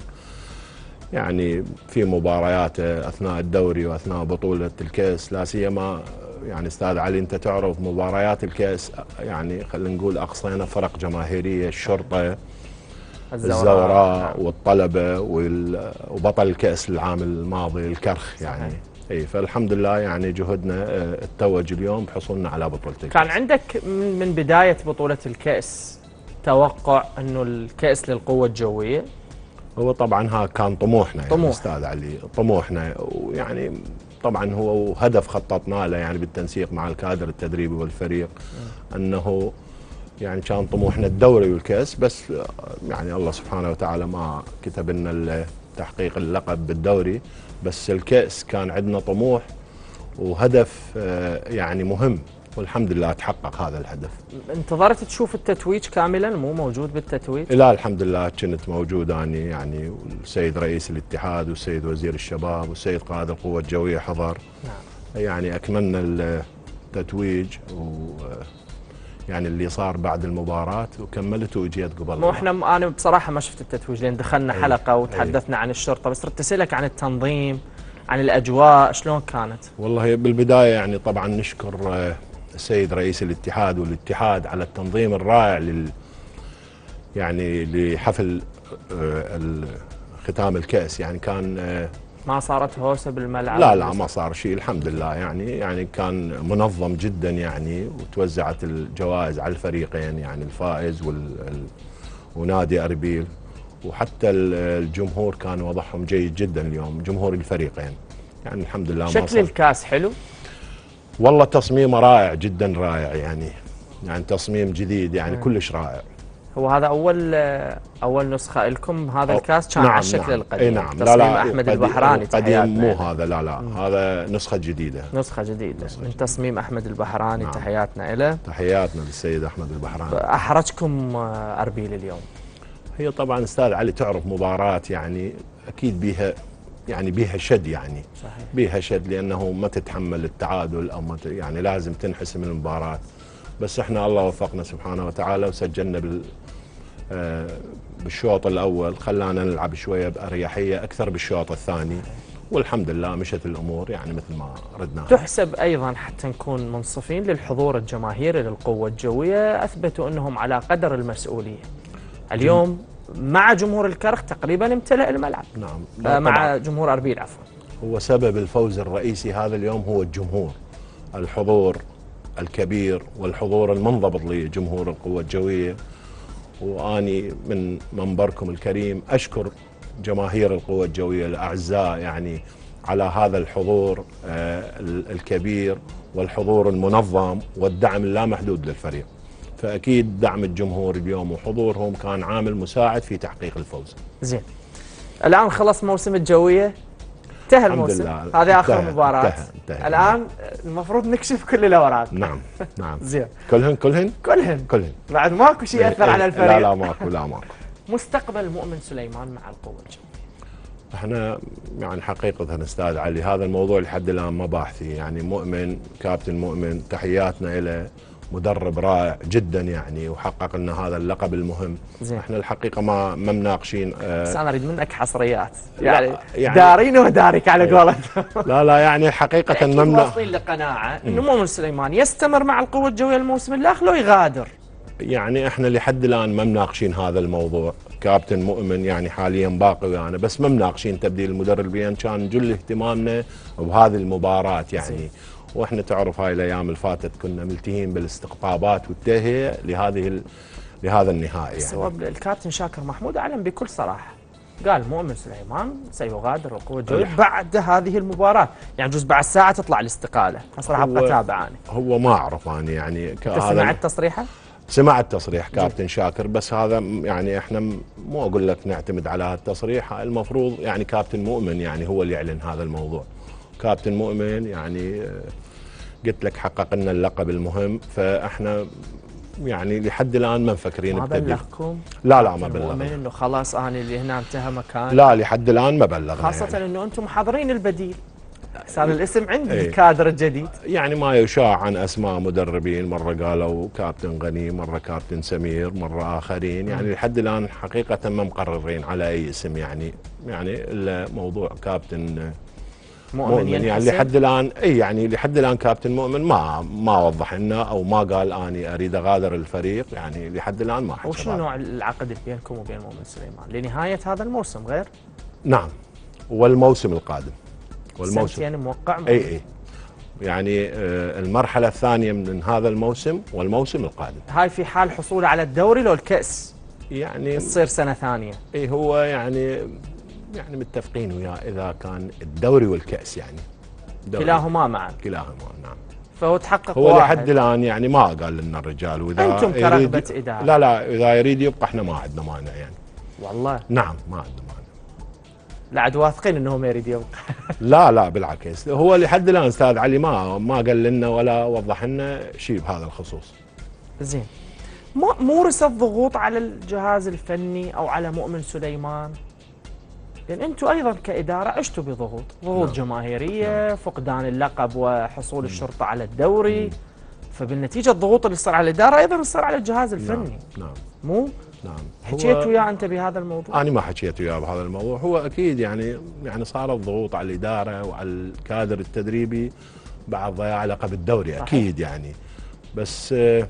يعني في مباريات أثناء الدوري وأثناء بطولة الكأس لا سيما يعني أستاذ علي أنت تعرف مباريات الكأس يعني خلينا نقول أقصينا فرق جماهيرية الشرطة الزوراء. الزوراء والطلبة وال- وبطل الكأس العام الماضي الكرخ يعني إي فالحمد لله يعني جهدنا آه، اتوج اليوم بحصولنا على بطولة الكأس. كان عندك من من بداية بطولة الكأس توقع إنه الكأس للقوة الجوية هو طبعا ها كان طموحنا يعني طموح. أستاذ علي طموحنا ويعني طبعا هو هدف خططنا له يعني بالتنسيق مع الكادر التدريبي والفريق إنه يعني كان طموحنا الدوري والكأس بس يعني الله سبحانه وتعالى ما كتب لنا تحقيق اللقب بالدوري بس الكأس كان عندنا طموح وهدف آه، يعني مهم والحمد لله تحقق هذا الهدف. انتظرت تشوف التتويج كاملا؟ مو موجود بالتتويج؟ لا الحمد لله كنت موجود اني يعني والسيد رئيس الاتحاد والسيد وزير الشباب والسيد قائد القوة الجوية حضر. نعم. يعني أكملنا التتويج و يعني اللي صار بعد المباراة وكملت وإجيت قبل مو إحنا أنا بصراحة ما شفت التتويج لأن دخلنا أي. حلقة وتحدثنا عن الشرطة. بس ردت اسالك عن التنظيم عن الأجواء شلون كانت؟ والله بالبداية يعني طبعا نشكر آه، السيد رئيس الاتحاد والاتحاد على التنظيم الرائع لل يعني لحفل آه، ختام الكأس. يعني كان آه، ما صارت هوسة بالملعب؟ لا لا ما صار شيء الحمد لله. يعني يعني كان منظم جدا يعني وتوزعت الجوائز على الفريقين يعني الفائز وال ال- ونادي اربيل وحتى ال- الجمهور كان وضعهم جيد جدا اليوم جمهور الفريقين. يعني الحمد لله ما شكل صار. الكاس حلو؟ والله تصميمه رائع جدا رائع يعني. يعني تصميم جديد يعني. كلش رائع. هو هذا أول أول نسخة لكم هذا الكاس كان على الشكل نعم. القديم نعم. تصميم أحمد قديم- البحراني قديم تحياتنا مو. هذا لا لا. هذا نسخة جديدة. نسخة جديدة. من تصميم أحمد البحراني نعم. تحياتنا له تحياتنا للسيد أحمد البحراني. أحرجكم آه، أربيل اليوم. هي طبعا أستاذ علي تعرف مباراة يعني أكيد بيها يعني بيها شد يعني. صحيح. بيها شد لأنه ما تتحمل التعادل أو ما يعني لازم تنحسم المباراة. بس إحنا الله وفقنا سبحانه وتعالى وسجلنا بال بالشوط الأول خلانا نلعب شوية بأريحية أكثر بالشوط الثاني والحمد لله مشت الأمور يعني مثل ما ردناها تحسب أيضا حتى نكون منصفين للحضور الجماهيري للقوة الجوية أثبتوا أنهم على قدر المسؤولية. اليوم مع جمهور الكرخ تقريبا امتلأ الملعب نعم آه، مع طبعاً. جمهور أربيل عفوا. هو سبب الفوز الرئيسي هذا اليوم هو الجمهور الحضور الكبير والحضور المنضبط لجمهور القوة الجوية وأني من منبركم الكريم أشكر جماهير القوة الجوية الأعزاء يعني على هذا الحضور آه، ال- الكبير والحضور المنظم والدعم اللامحدود للفريق. فأكيد دعم الجمهور اليوم وحضورهم كان عامل مساعد في تحقيق الفوز. زين. الآن خلص موسم الجوية. انتهى الموسم. لله. هذه آخر انتهى، مباراة. انتهى، انتهى. الآن المفروض نكشف كل الأوراق. نعم نعم. زين. كلهن كلهن؟ كلهن. كلهن. بعد ماكو شيء يأثر إيه، على لا الفريق. لا ماكو لا ماكو. مستقبل مؤمن سليمان مع القوة الجويه إحنا يعني حقيقة أستاذ علي هذا الموضوع لحد الآن ما باحثي يعني مؤمن كابتن مؤمن تحياتنا له مدرب رائع جدا يعني وحقق لنا هذا اللقب المهم. زين. إحنا الحقيقة ما ما مناقشين آه، بس أنا أريد منك حصريات. يعني, يعني- دارين ودارك على إيه. قولتهم لا لا يعني أكيد ممنوع. واصلين لقناعة إنه مؤمن سليمان يستمر مع القوة الجوية الموسم الآخر لو يغادر. يعني إحنا لحد الآن ما مناقشين هذا الموضوع. كابتن مؤمن يعني حاليا باقي ويانا بس ما مناقشين تبديل المدرب. لأن كان جل اهتمامنا بهذه المباراة يعني. وإحنا تعرف هاي الأيام اللي فاتت كنا ملتهين بالاستقطابات والتهيئه لهذه ال... لهذا النهائي يعني. هو الكابتن شاكر محمود أعلن بكل صراحة. قال مؤمن سليمان سيغادر القوه الجويه الح- بعد هذه المباراة. يعني جزء بعد ساعة تطلع الاستقالة. صراحة أبغى أتابع أنا. هو ما أعرف أنا يعني هذا- سمعت تصريحه؟ سمعت تصريح كابتن شاكر بس هذا يعني إحنا مو أقول لك نعتمد على هالتصريح. المفروض يعني كابتن مؤمن يعني هو اللي يعلن هذا الموضوع. كابتن مؤمن يعني آه، قلت لك حقق لنا اللقب المهم. فإحنا يعني لحد الآن ما مفكرين ما بلغكم؟ لا لا ما مؤمن بلغنا. إنه خلاص أنا اللي هنا انتهى مكان لا لحد الآن ما بلغنا خاصة يعني. إنه أنتم محضرين البديل. صار الاسم عندي إيه. الكادر الجديد يعني ما يشاع عن أسماء مدربين. مرة قالوا كابتن غني مرة كابتن سمير مرة آخرين. يعني. لحد الآن حقيقة ما مقررين على أي اسم يعني يعني إلا موضوع كابتن مؤمن مؤمن يعني؟ لحد الآن إي يعني لحد الآن كابتن مؤمن ما ما وضح لنا أو ما قال أني أريد أغادر الفريق يعني لحد الآن ما حسب وشنو. نوع العقد اللي بينكم وبين مؤمن سليمان؟ لنهاية هذا الموسم غير؟ نعم والموسم القادم. والموسم. سنتين موقع إي إي. يعني آه، المرحلة الثانية من هذا الموسم والموسم القادم. هاي في حال حصوله على الدوري لو الكأس يعني تصير سنة ثانية. إي هو يعني يعني متفقين وياه إذا كان الدوري والكأس يعني. دوري. كلاهما معا. كلاهما نعم. فهو تحقق هو لحد الآن يعني ما قال لنا الرجال وإذا أنتم يريد- كرغبة إدارة. لا لا إذا يريد يبقى إحنا ما عندنا مانع يعني. والله. نعم ما عندنا مانع. لا عاد واثقين انه ما يريد يبقى. لا لا بالعكس. هو لحد الآن أستاذ علي ما ما قال لنا ولا وضح لنا شيء بهذا الخصوص. زين. ما مورست ضغوط على الجهاز الفني أو على مؤمن سليمان؟ لأن أنتم أيضا كإدارة عشتوا بضغوط ضغوط نعم. جماهيرية فقدان اللقب وحصول الشرطة على الدوري. فبالنتيجة الضغوط اللي صار على الإدارة أيضا صار على الجهاز الفني. نعم. مو؟ نعم. حكيت وياه أنت بهذا الموضوع؟ أنا ما حكيت وياه بهذا الموضوع. هو أكيد يعني يعني صارت ضغوط على الإدارة وعلى الكادر التدريبي بعد ضياع لقب الدوري صحيح. أكيد يعني. بس آه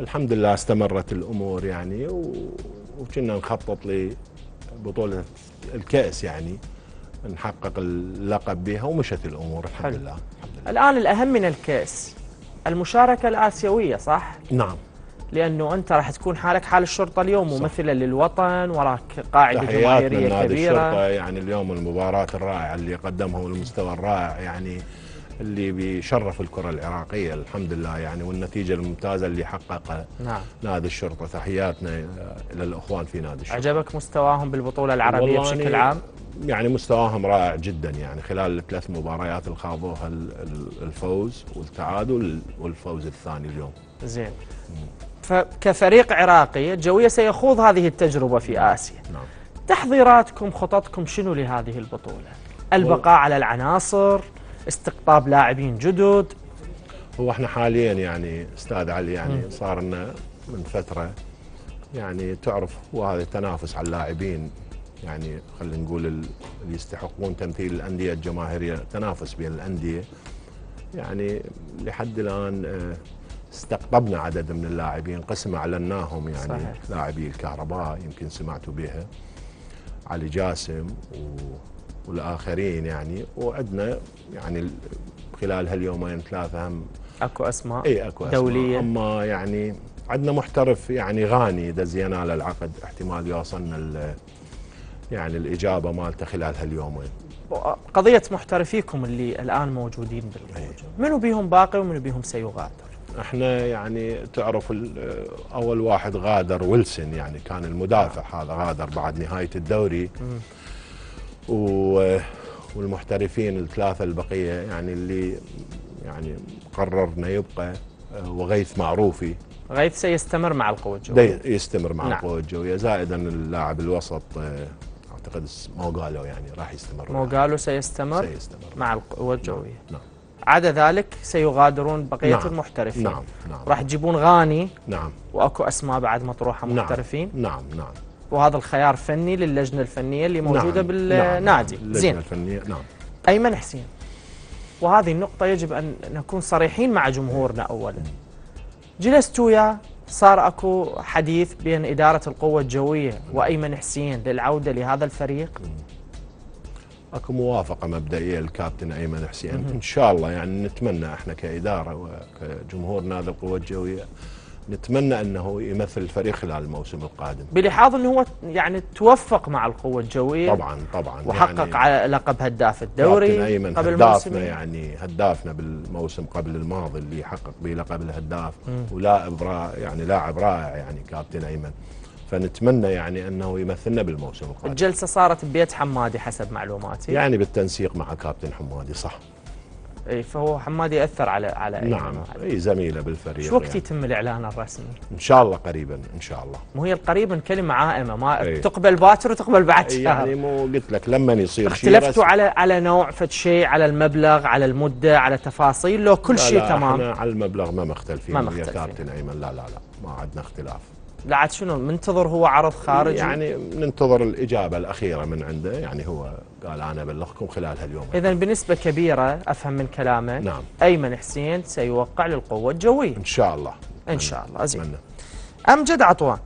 الحمد لله استمرت الأمور يعني وكنا نخطط لبطولة الكأس يعني نحقق اللقب بها ومشت الأمور الحمد حلو. لله. الآن الأهم من الكأس المشاركة الآسيوية صح؟ نعم. لأنه أنت راح تكون حالك حال الشرطة اليوم ممثلا للوطن وراك جماهيرية لنادي كبيرة. الشرطة يعني اليوم المباراة الرائعة اللي قدمها والمستوى الرائع يعني اللي بيشرف الكرة العراقية الحمد لله يعني والنتيجة الممتازة اللي حققها نعم. نادي الشرطة. تحياتنا إلى الإخوان في نادي الشرطة. عجبك مستواهم بالبطولة العربية بشكل أنا عام؟ يعني مستواهم رائع جدا يعني خلال الثلاث مباريات اللي خاضوها ال- ال- الفوز والتعادل والفوز الثاني اليوم. زين. فكفريق عراقي الجوية سيخوض هذه التجربة في آسيا. نعم. تحضيراتكم خططكم شنو لهذه البطولة؟ البقاء على العناصر استقطاب لاعبين جدد هو إحنا حاليا يعني أستاذ علي يعني. صار لنا من فترة يعني تعرف وهذا تنافس على اللاعبين يعني خلينا نقول ال- اللي يستحقون تمثيل الأندية الجماهيرية تنافس بين الأندية يعني لحد الآن آه، استقطبنا عدد من اللاعبين قسم اعلناهم يعني صحيح. لاعبي الكهرباء يمكن سمعتوا بها علي جاسم و... والآخرين يعني وعندنا يعني ال- خلال هاليومين ثلاثة هم أكو أسماء إي أكو أسماء. دولية. أما يعني عندنا محترف يعني غاني دز ينال العقد احتمال يوصلنا ال- يعني الإجابة مالته خلال هاليومين. قضية محترفيكم اللي الآن موجودين بالموجود منو بيهم باقي ومنو بيهم سيغادر؟ إحنا يعني تعرف أول واحد غادر ويلسون يعني كان المدافع هذا غادر بعد نهاية الدوري. و والمحترفين الثلاثة البقية يعني اللي يعني قررنا يبقى آه، وغيث معروفي. غيث سيستمر مع القوة ده الجويه يستمر مع نعم. القوى الجوية. زائدا اللاعب الوسط آه، أعتقد اسمه قالوا يعني راح يستمر. موغالو سيستمر, سيستمر. مع القوة الجوية. نعم. عدا ذلك سيغادرون بقية نعم. المحترفين. نعم. نعم. راح تجيبون غاني. نعم. وأكو أسماء بعد مطروحة نعم. محترفين. نعم. نعم. وهذا الخيار فني للجنة الفنية اللي موجودة نعم. بالنادي نعم. زين الفنية نعم أيمن حسين وهذه النقطة يجب أن نكون صريحين مع جمهورنا اولا جلست وياه صار أكو حديث بين إدارة القوة الجوية وأيمن حسين للعودة لهذا الفريق أكو موافقة مبدئية للكابتن أيمن حسين. إن شاء الله يعني نتمنى إحنا كإدارة وكجمهور نادي القوة الجوية نتمنى أنه يمثل الفريق خلال الموسم القادم. بلحاظ إنه هو يعني توفق مع القوة الجوية طبعا طبعا وحقق يعني لقب هداف الدوري كابتن أيمن قبل هدافنا يعني هدافنا بالموسم قبل الماضي اللي حقق به لقب الهداف. ولاعب رائع يعني لاعب رائع يعني كابتن أيمن. فنتمنى يعني أنه يمثلنا بالموسم القادم. الجلسة صارت ببيت حمادي حسب معلوماتي. يعني بالتنسيق مع كابتن حمادي صح. اي فهو حمادي يأثر على على أيمن نعم أي زميلة بالفريق شو وقت يعني. يتم الإعلان الرسمي؟ إن شاء الله قريبا إن شاء الله مو هي القريب كلمة عائمة ما إي. تقبل باكر وتقبل بعد شهر يعني مو قلت لك لما يصير شيء اختلفتوا. على على نوع فد شيء على المبلغ على المدة على تفاصيل لو كل شيء لا تمام إحنا على المبلغ ما مختلفين ما مختلفين. كابتن أيمن لا لا لا ما عندنا اختلاف لا عاد شنو منتظر هو عرض خارجي يعني ننتظر الإجابة الأخيرة من عنده يعني هو قال أنا أبلغكم خلال هاليوم. اذا بنسبة كبيرة أفهم من كلامه نعم. أيمن حسين سيوقع للقوة الجوية. إن شاء الله. إن شاء الله. زين. امجد عطوان.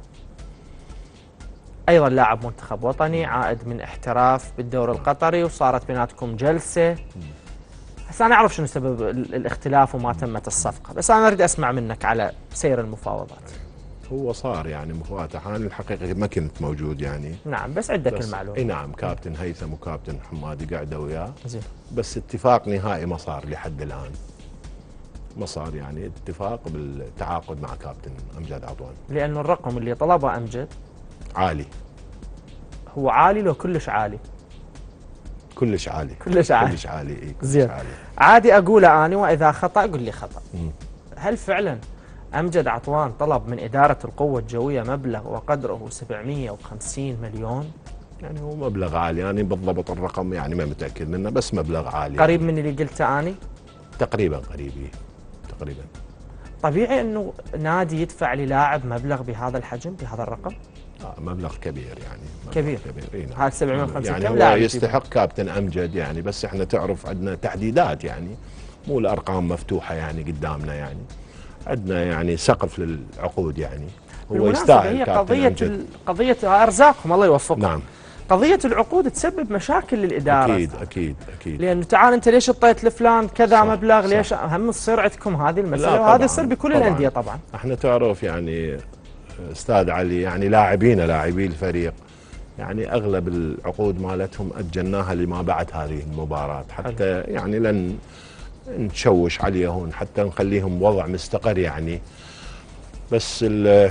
أيضا لاعب منتخب وطني عائد من احتراف بالدوري القطري وصارت بيناتكم جلسة. هسه أنا أعرف شنو سبب ال- الاختلاف وما تمت الصفقة. بس أنا أريد أسمع منك على سير المفاوضات. هو صار يعني مفاتح أنا الحقيقة ما كنت موجود يعني. نعم بس عندك بس المعلومه إي نعم كابتن هيثم وكابتن حمادي قاعدة وياه. زين. بس اتفاق نهائي ما صار لحد الآن. ما صار يعني اتفاق بالتعاقد مع كابتن امجد عطوان. لأنه الرقم اللي طلبه أمجد عالي. هو عالي لو كلش عالي. كلش عالي. كلش عالي. كلش عالي إيه كلش زين. عالي. عادي أقوله اني وإذا خطأ قل لي خطأ. مم. هل فعلا أمجد عطوان طلب من إدارة القوة الجوية مبلغ وقدره 750 مليون. يعني هو مبلغ عالي يعني بالضبط الرقم يعني ما متأكد منه بس مبلغ عالي. قريب من اللي قلته أني؟ تقريبا قريب إيه. تقريبا. طبيعي إنه نادي يدفع للاعب مبلغ بهذا الحجم بهذا الرقم؟ آه مبلغ كبير يعني مبلغ كبير. كبير إيه نعم. هذا 750 يعني كم لاعب يستحق كابتن أمجد يعني بس إحنا تعرف عندنا تحديدات يعني مو الأرقام مفتوحة يعني قدامنا يعني. عندنا يعني سقف للعقود يعني. هو يستاهل هي. ال- قضية أرزاقهم الله يوفقهم. نعم. قضية العقود تسبب مشاكل للإدارة. أكيد أكيد أكيد. لأنه تعال أنت ليش اعطيت لفلان كذا صح، مبلغ؟ صح. ليش؟ هم تصير عندكم هذه طبعاً، وهذا يصير بكل طبعاً. الأندية طبعا. إحنا تعرف يعني أستاذ علي يعني لاعبينا لاعبي الفريق يعني أغلب العقود مالتهم أجلناها لما بعد هذه المباراة. حتى يعني لن نشوش عليهم حتى نخليهم وضع مستقر يعني. بس ال-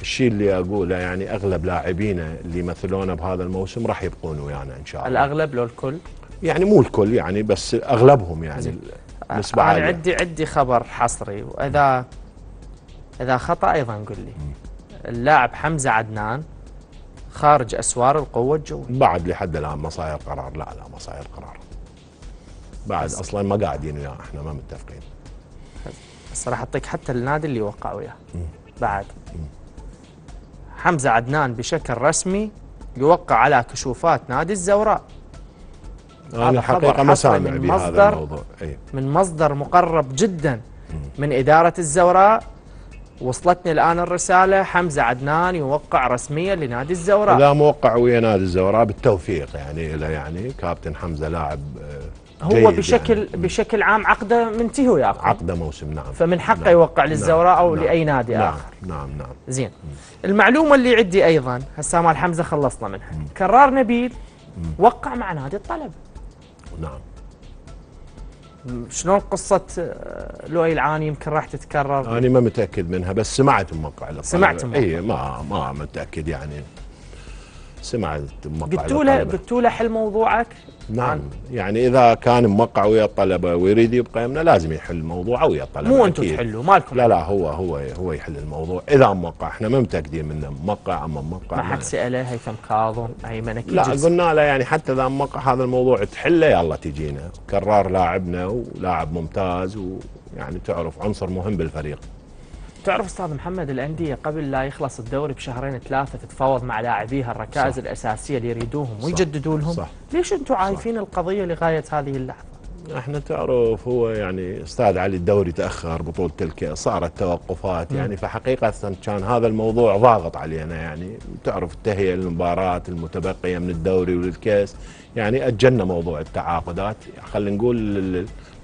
الشيء اللي أقوله يعني أغلب لاعبينا اللي يمثلونا بهذا الموسم راح يبقون ويانا إن شاء الله. الأغلب لو الكل؟ يعني مو الكل يعني بس أغلبهم يعني نسبه أنا عندي عندي خبر حصري واذا إذا خطأ أيضا قل لي. اللاعب حمزة عدنان خارج أسوار القوة الجوية. بعد لحد الآن ما صاير قرار. لا لا ما صاير قرار. بعد أصلا ما قاعدين وياه إحنا ما متفقين. بس راح أعطيك حتى النادي اللي وقع وياه. بعد. حمزة عدنان بشكل رسمي يوقع على كشوفات نادي الزوراء. أنا الحقيقة ما سامع بهذا الموضوع. اي من مصدر مقرب جدا من إدارة الزوراء. وصلتني الآن الرسالة. حمزة عدنان يوقع رسميا لنادي الزوراء. إذا موقع ويا نادي الزوراء بالتوفيق يعني له يعني كابتن حمزة لاعب آه، هو بشكل يعني. بشكل عام عقده منتهي وياكم عقده موسم نعم فمن حقه نعم. يوقع نعم. للزوراء أو نعم. لأي نادي نعم. آخر نعم نعم زين المعلومة اللي عندي أيضا هسه مال حمزة خلصنا منها كرار نبيل وقع مع نادي الطلب نعم شلون قصة آه، لؤي العاني يمكن راح تتكرر أنا ما متأكد منها بس سمعت موقع للطلبة. سمعت موقع. اي ما ما متأكد يعني سمعت موقع قلتوا له. قلتوا له حل موضوعك نعم. يعني إذا كان موقع ويا الطلبه ويريد يبقى يمنا لازم يحل الموضوع ويا الطلبه مو أنتم. تحلوا مالكم؟ لا لا هو هو هو يحل الموضوع. إذا موقع إحنا ما متأكدين منه موقع اما موقع ما حد سأله هيثم كاظم أكيد لا. قلنا له يعني حتى إذا موقع هذا الموضوع تحله يلا تجينا. كرار لاعبنا ولاعب ممتاز ويعني تعرف عنصر مهم بالفريق. تعرف أستاذ محمد الأندية قبل لا يخلص الدوري بشهرين ثلاثة تتفاوض مع لاعبيها الركائز صح. الأساسية اللي يريدوهم. ويجددوا لهم صح. ليش أنتم عايفين القضية لغاية هذه اللحظة إحنا تعرف هو يعني أستاذ علي الدوري تأخر بطولة الكاس صارت توقفات. يعني فحقيقة كان هذا الموضوع ضاغط علينا يعني تعرف التهيئة للمباراة المتبقية من الدوري وللكأس يعني أجلنا موضوع التعاقدات خلينا نقول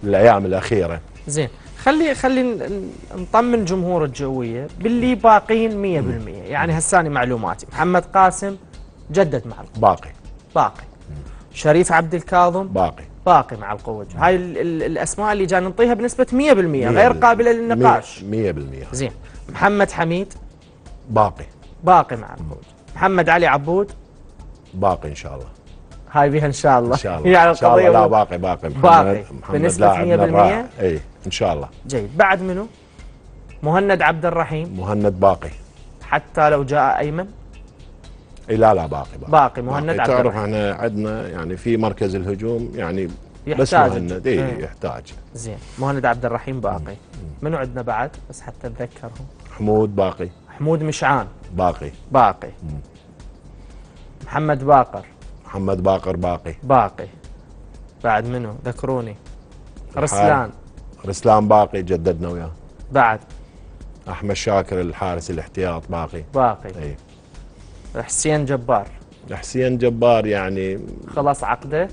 للأيام الأخيرة زين خلي خلي نطمن جمهور الجوية باللي باقين 100% يعني هساني معلوماتي. محمد قاسم جدد مع القوة. باقي. باقي. شريف عبد الكاظم باقي. باقي مع القوة. الجوية. هاي ال ال الأسماء اللي جاي نعطيها بنسبة 100% غير قابله للنقاش. 100% زين. محمد حميد باقي. باقي مع القوة. محمد علي عبود باقي إن شاء الله. هاي بها إن شاء الله. إن شاء الله. يعني إن شاء الله. لا باقي باقي محمد باقي. محمد لاعبنا 100% الرائع. اي إن شاء الله. جيد. بعد منو؟ مهند عبد الرحيم مهند باقي. حتى لو جاء أيمن. إي لا لا باقي باقي, باقي. مهند عبد تعرف الرحيم إحنا عندنا يعني في مركز الهجوم يعني بس يحتاج. مهند. إيه. اي يحتاج. زين. مهند عبد الرحيم باقي منو عندنا بعد؟ بس حتى اتذكرهم حمود باقي. حمود مشعان. باقي. باقي. محمد باقر. محمد باقر باقي. باقي. بعد منو؟ ذكروني. رسلان. رسلان باقي جددنا وياه. بعد. أحمد شاكر الحارس الاحتياط باقي. باقي. إي. حسين جبار. حسين جبار يعني خلاص عقده؟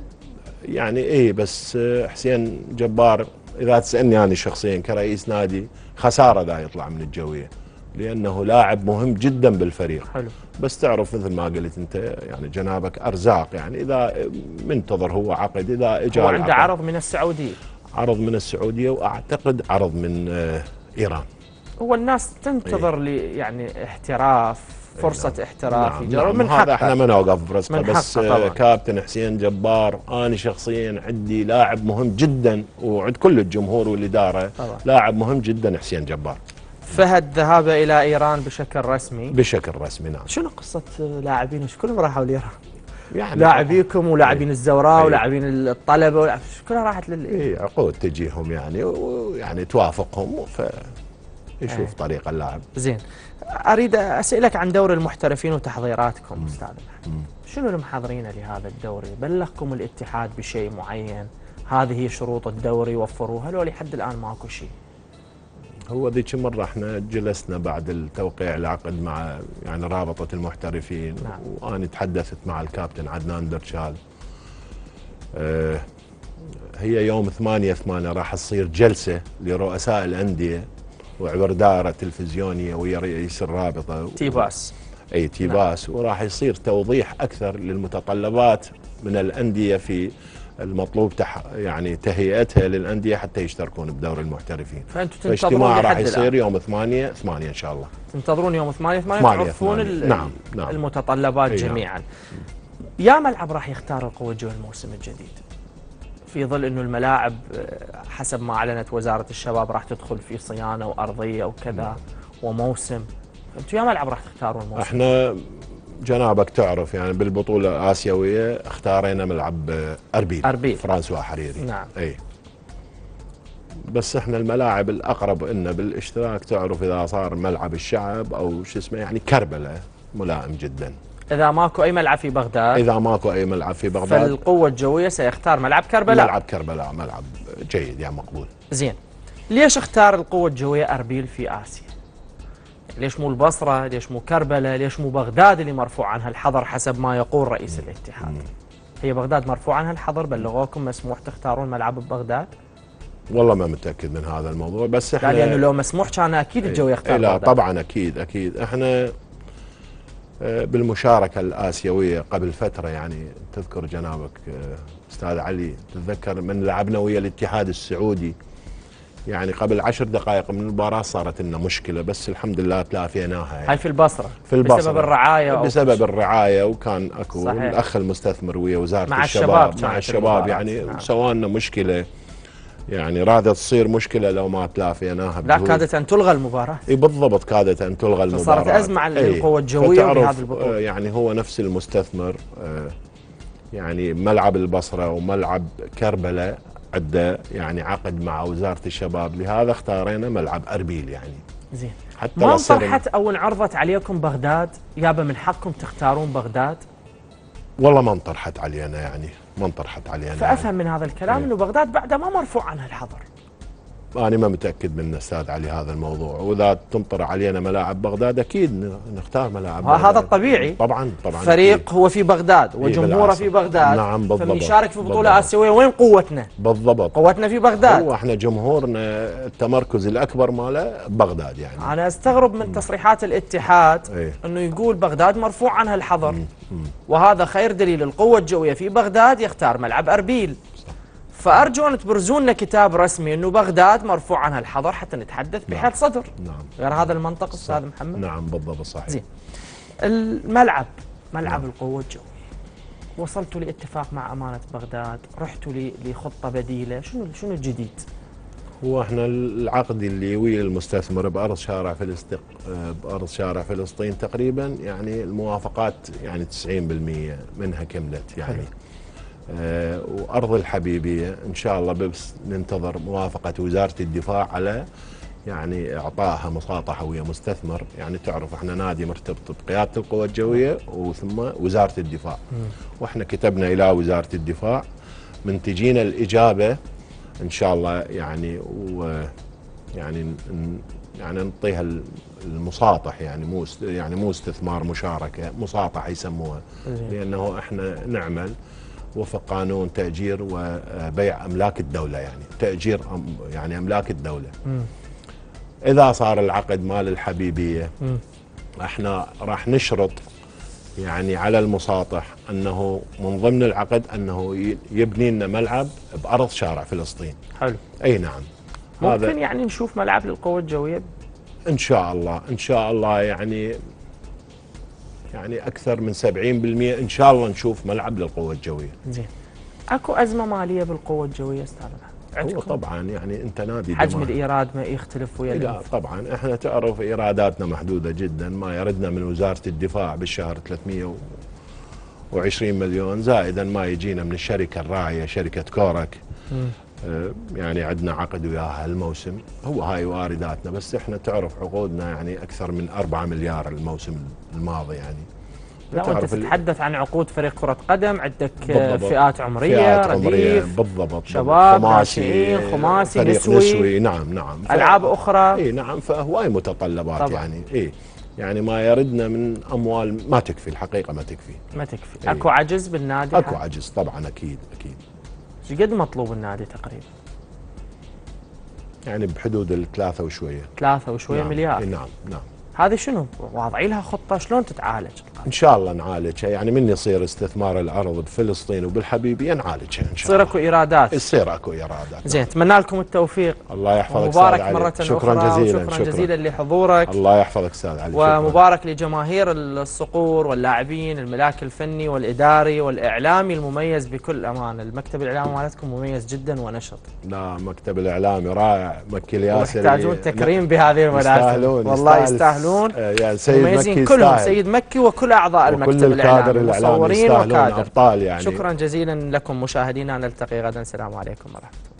يعني إيه بس حسين جبار إذا تسألني أنا شخصيا كرئيس نادي خسارة ذا يطلع من الجوية لأنه لاعب مهم جدا بالفريق. حلو. بس تعرف مثل ما قلت أنت يعني جنابك أرزاق يعني إذا منتظر هو عقد إذا اجى هو عنده عرض من السعودية. عرض من السعودية وأعتقد عرض من آه، إيران. هو الناس تنتظر لي يعني احتراف فرصة احتراف نعم يجرب. نعم من هذا إحنا ما نوقف برزقه بس آه، طبعاً. كابتن حسين جبار أنا شخصيا عندي لاعب مهم جدا وعند كل الجمهور والإدارة طبعاً. لاعب مهم جدا حسين جبار. فهد ذهابه إلى إيران بشكل رسمي. بشكل رسمي نعم. شنو قصة لاعبين؟ إيش كلهم راحوا لإيران؟ يعني لاعبيكم ولاعبين الزوراء أي. ولاعبين الطلبة ولاعب- كلها راحت لل اي عقود تجيهم يعني ويعني توافقهم فيشوف إيه. طريق اللاعب. زين. أريد أسألك عن دوري المحترفين وتحضيراتكم أستاذ. محمد شنو المحاضرين لهذا الدوري؟ بلغكم الاتحاد بشيء معين؟ هذه شروط الدوري وفروها لو لحد الآن ماكو شيء. هو ذيك مرة إحنا جلسنا بعد التوقيع العقد مع يعني رابطة المحترفين نعم. وأنا تحدثت مع الكابتن عدنان درشال آه هي يوم 8 8 راح تصير جلسة لرؤساء الأندية وعبر دائرة تلفزيونية ويا رئيس الرابطة. تيباس أي تيباس وراح يصير توضيح أكثر للمتطلبات من الأندية في المطلوب تح يعني تهيئتها للأندية حتى يشتركون بدور المحترفين فأنتوا تنتظرون فاجتماع راح يصير. يوم 8 8 إن شاء الله تنتظرون يوم 8 8 8 تعرفون 8. ال- نعم، نعم. المتطلبات نعم. جميعا يا ملعب راح يختار القوة الجوية الموسم الجديد في ظل إنه الملاعب آه، حسب ما أعلنت وزارة الشباب راح تدخل في صيانة وأرضية وكذا وموسم أنتم يا ملعب راح تختارون الموسم إحنا جنابك تعرف يعني بالبطولة الآسيوية اختارينا ملعب آه، أربيل. أربيل. فرانسوا حريري. نعم. إي. بس إحنا الملاعب الأقرب لنا بالاشتراك تعرف إذا صار ملعب الشعب أو شو اسمه يعني كربلاء ملائم جدا. إذا ماكو أي ملعب في بغداد. إذا ماكو أي ملعب في بغداد. فالقوة الجوية سيختار ملعب كربلاء ملعب كربلاء ملعب جيد يعني مقبول. زين. ليش اختار القوة الجوية أربيل في آسيا؟ ليش مو البصرة؟ ليش مو كربلاء؟ ليش مو بغداد اللي مرفوع عنها الحظر حسب ما يقول رئيس الاتحاد؟ هي بغداد مرفوع عنها الحظر بلغوكم مسموح تختارون ملعب ببغداد؟ والله ما متأكد من هذا الموضوع بس إحنا لا لأنه لو مسموح كان أكيد الجو إيه يختار لا بغداد طبعا أكيد أكيد إحنا آه، بالمشاركة الآسيوية قبل فترة يعني تذكر جنابك آه، أستاذ علي تتذكر من لعبنا ويا الاتحاد السعودي يعني قبل عشر دقائق من المباراة صارت لنا مشكلة بس الحمد لله تلافيناها يعني هاي في البصرة في البصرة بسبب الرعاية بسبب الرعاية وكان أكو صحيح. الأخ المستثمر ويا وزارة مع الشباب, الشباب مع الشباب المباراة. يعني نعم. سوى لنا مشكلة يعني رادت تصير مشكلة لو ما تلافيناها لا. كادت أن تلغى المباراة إي بالضبط كادت أن تلغى المباراة فصارت أزمة على الجوية فتعرف، بهذه البطولة. آه، يعني هو نفس المستثمر آه، يعني ملعب البصرة وملعب كربلاء عنده يعني عقد مع وزارة الشباب. لهذا اختارينا ملعب أربيل يعني. زين. حتى ما انطرحت أو انعرضت عليكم بغداد؟ يابا من حقكم تختارون بغداد؟ والله ما انطرحت علينا يعني. ما انطرحت علينا يعني. فأفهم من هذا الكلام أنه بغداد بعد ما مرفوع عنها الحظر. أنا ما متأكد من أستاذ علي هذا الموضوع. وإذا تنطر علينا ملاعب بغداد أكيد ن- نختار ملاعب هذا بغداد. الطبيعي. طبعا طبعا فريق هو في بغداد وجمهوره بالعكس. في بغداد. نعم، بالضبط. فبنشارك في بطولة. آسيوية. وين قوتنا؟ بالضبط. قوتنا في بغداد. هو إحنا جمهورنا التمركز الأكبر ماله بغداد يعني. أنا أستغرب من تصريحات الاتحاد إيه. أنه يقول بغداد مرفوع عنها الحظر. وهذا خير دليل. القوة الجوية في بغداد يختار ملعب أربيل. فأرجو أن تبرزون لنا كتاب رسمي أنه بغداد مرفوع عنها الحظر حتى نتحدث بحد صدر. نعم. غير هذا المنطق أستاذ محمد؟ نعم بالضبط صحيح. زين. الملعب ملعب القوة الجوية. وصلتوا لاتفاق مع أمانة بغداد رحتوا ل- لخطة بديلة. شنو شنو الجديد؟ هو إحنا العقد اللي ويا المستثمر بأرض شارع فلسطين بأرض شارع فلسطين تقريبا يعني الموافقات يعني 90% منها كملت يعني. آه وأرض الحبيبية. إن شاء الله بس ننتظر موافقة وزارة الدفاع على يعني اعطائها مساطحه ويا مستثمر. يعني تعرف إحنا نادي مرتبط بقيادة القوى الجوية وثم وزارة الدفاع. وإحنا كتبنا إلى وزارة الدفاع. من تجينا الإجابة إن شاء الله يعني و يعني يعني نعطيها ال- المساطح يعني مو يعني مو استثمار مشاركة مساطح يسموها. لأنه إحنا نعمل وفق قانون تأجير وبيع أملاك الدولة يعني تأجير أم- يعني أملاك الدولة. مم. إذا صار العقد مال الحبيبية مم. إحنا راح نشرط يعني على المساطح أنه من ضمن العقد أنه يبني لنا ملعب بأرض شارع فلسطين. حلو. أي نعم. ممكن يعني نشوف ملعب للقوة الجوية؟ إن شاء الله إن شاء الله يعني يعني أكثر من 70% إن شاء الله نشوف ملعب للقوة الجوية. زين. أكو أزمة مالية بالقوة الجوية أستاذ هو طبعا يعني أنت نادي حجم. الإيراد ما يختلف ويا لا الانف- طبعا. إحنا تعرف إيراداتنا محدودة جدا. ما يردنا من وزارة الدفاع بالشهر 320 مليون. زائدا ما يجينا من الشركة الراعية شركة كورك. يعني عندنا عقد وياها الموسم هو هاي وارداتنا بس إحنا تعرف عقودنا يعني أكثر من 4 مليار الموسم الماضي يعني. لا وأنت تتحدث عن عقود فريق كرة قدم عندك آه، بالضبط. فئات عمرية فئات عمرية رديف بالضبط شباب خماسي خماسي فريق نسوي, نسوي. نعم نعم. ألعاب أخرى. إي نعم. فهواي متطلبات طبعاً. يعني. إي يعني ما يردنا من أموال ما تكفي الحقيقة ما تكفي. ما تكفي. إيه. أكو عجز بالنادي؟ أكو عجز طبعا أكيد أكيد. قد مطلوب النادي تقريبا؟ يعني بحدود الثلاثة وشوية. ثلاثة وشوية نعم. مليار. نعم نعم. هذه شنو؟ واضعين لها خطة شلون تتعالج؟ إن شاء الله نعالجها. يعني من يصير استثمار الأرض بفلسطين وبالحبيبيه نعالجها إن شاء تصير أكو إيرادات. يصير أكو إيرادات. زين أتمنى لكم التوفيق. الله يحفظك ومبارك علي. مرة شكرا أخرى جزيلا وشكرا جزيلا لحضورك. الله يحفظك أستاذ علي. شكراً. ومبارك لجماهير الصقور واللاعبين الملاك الفني والإداري والإعلامي المميز بكل أمانة المكتب الإعلامي مالتكم مميز جدا ونشط. لا مكتب الإعلامي رائع. مكي الياسري ويحتاجون تكريم بهذه المناسبة والله يستاهل- يستاهلون. آه، يعني سيد مكي كلهم يستاهل. سيد مكي وكل أعضاء وكل المكتب الكادر الإعلامي مصورين وكادر. أبطال يعني. شكرا جزيلا لكم مشاهدينا نلتقي غدا. السلام عليكم ورحمة الله.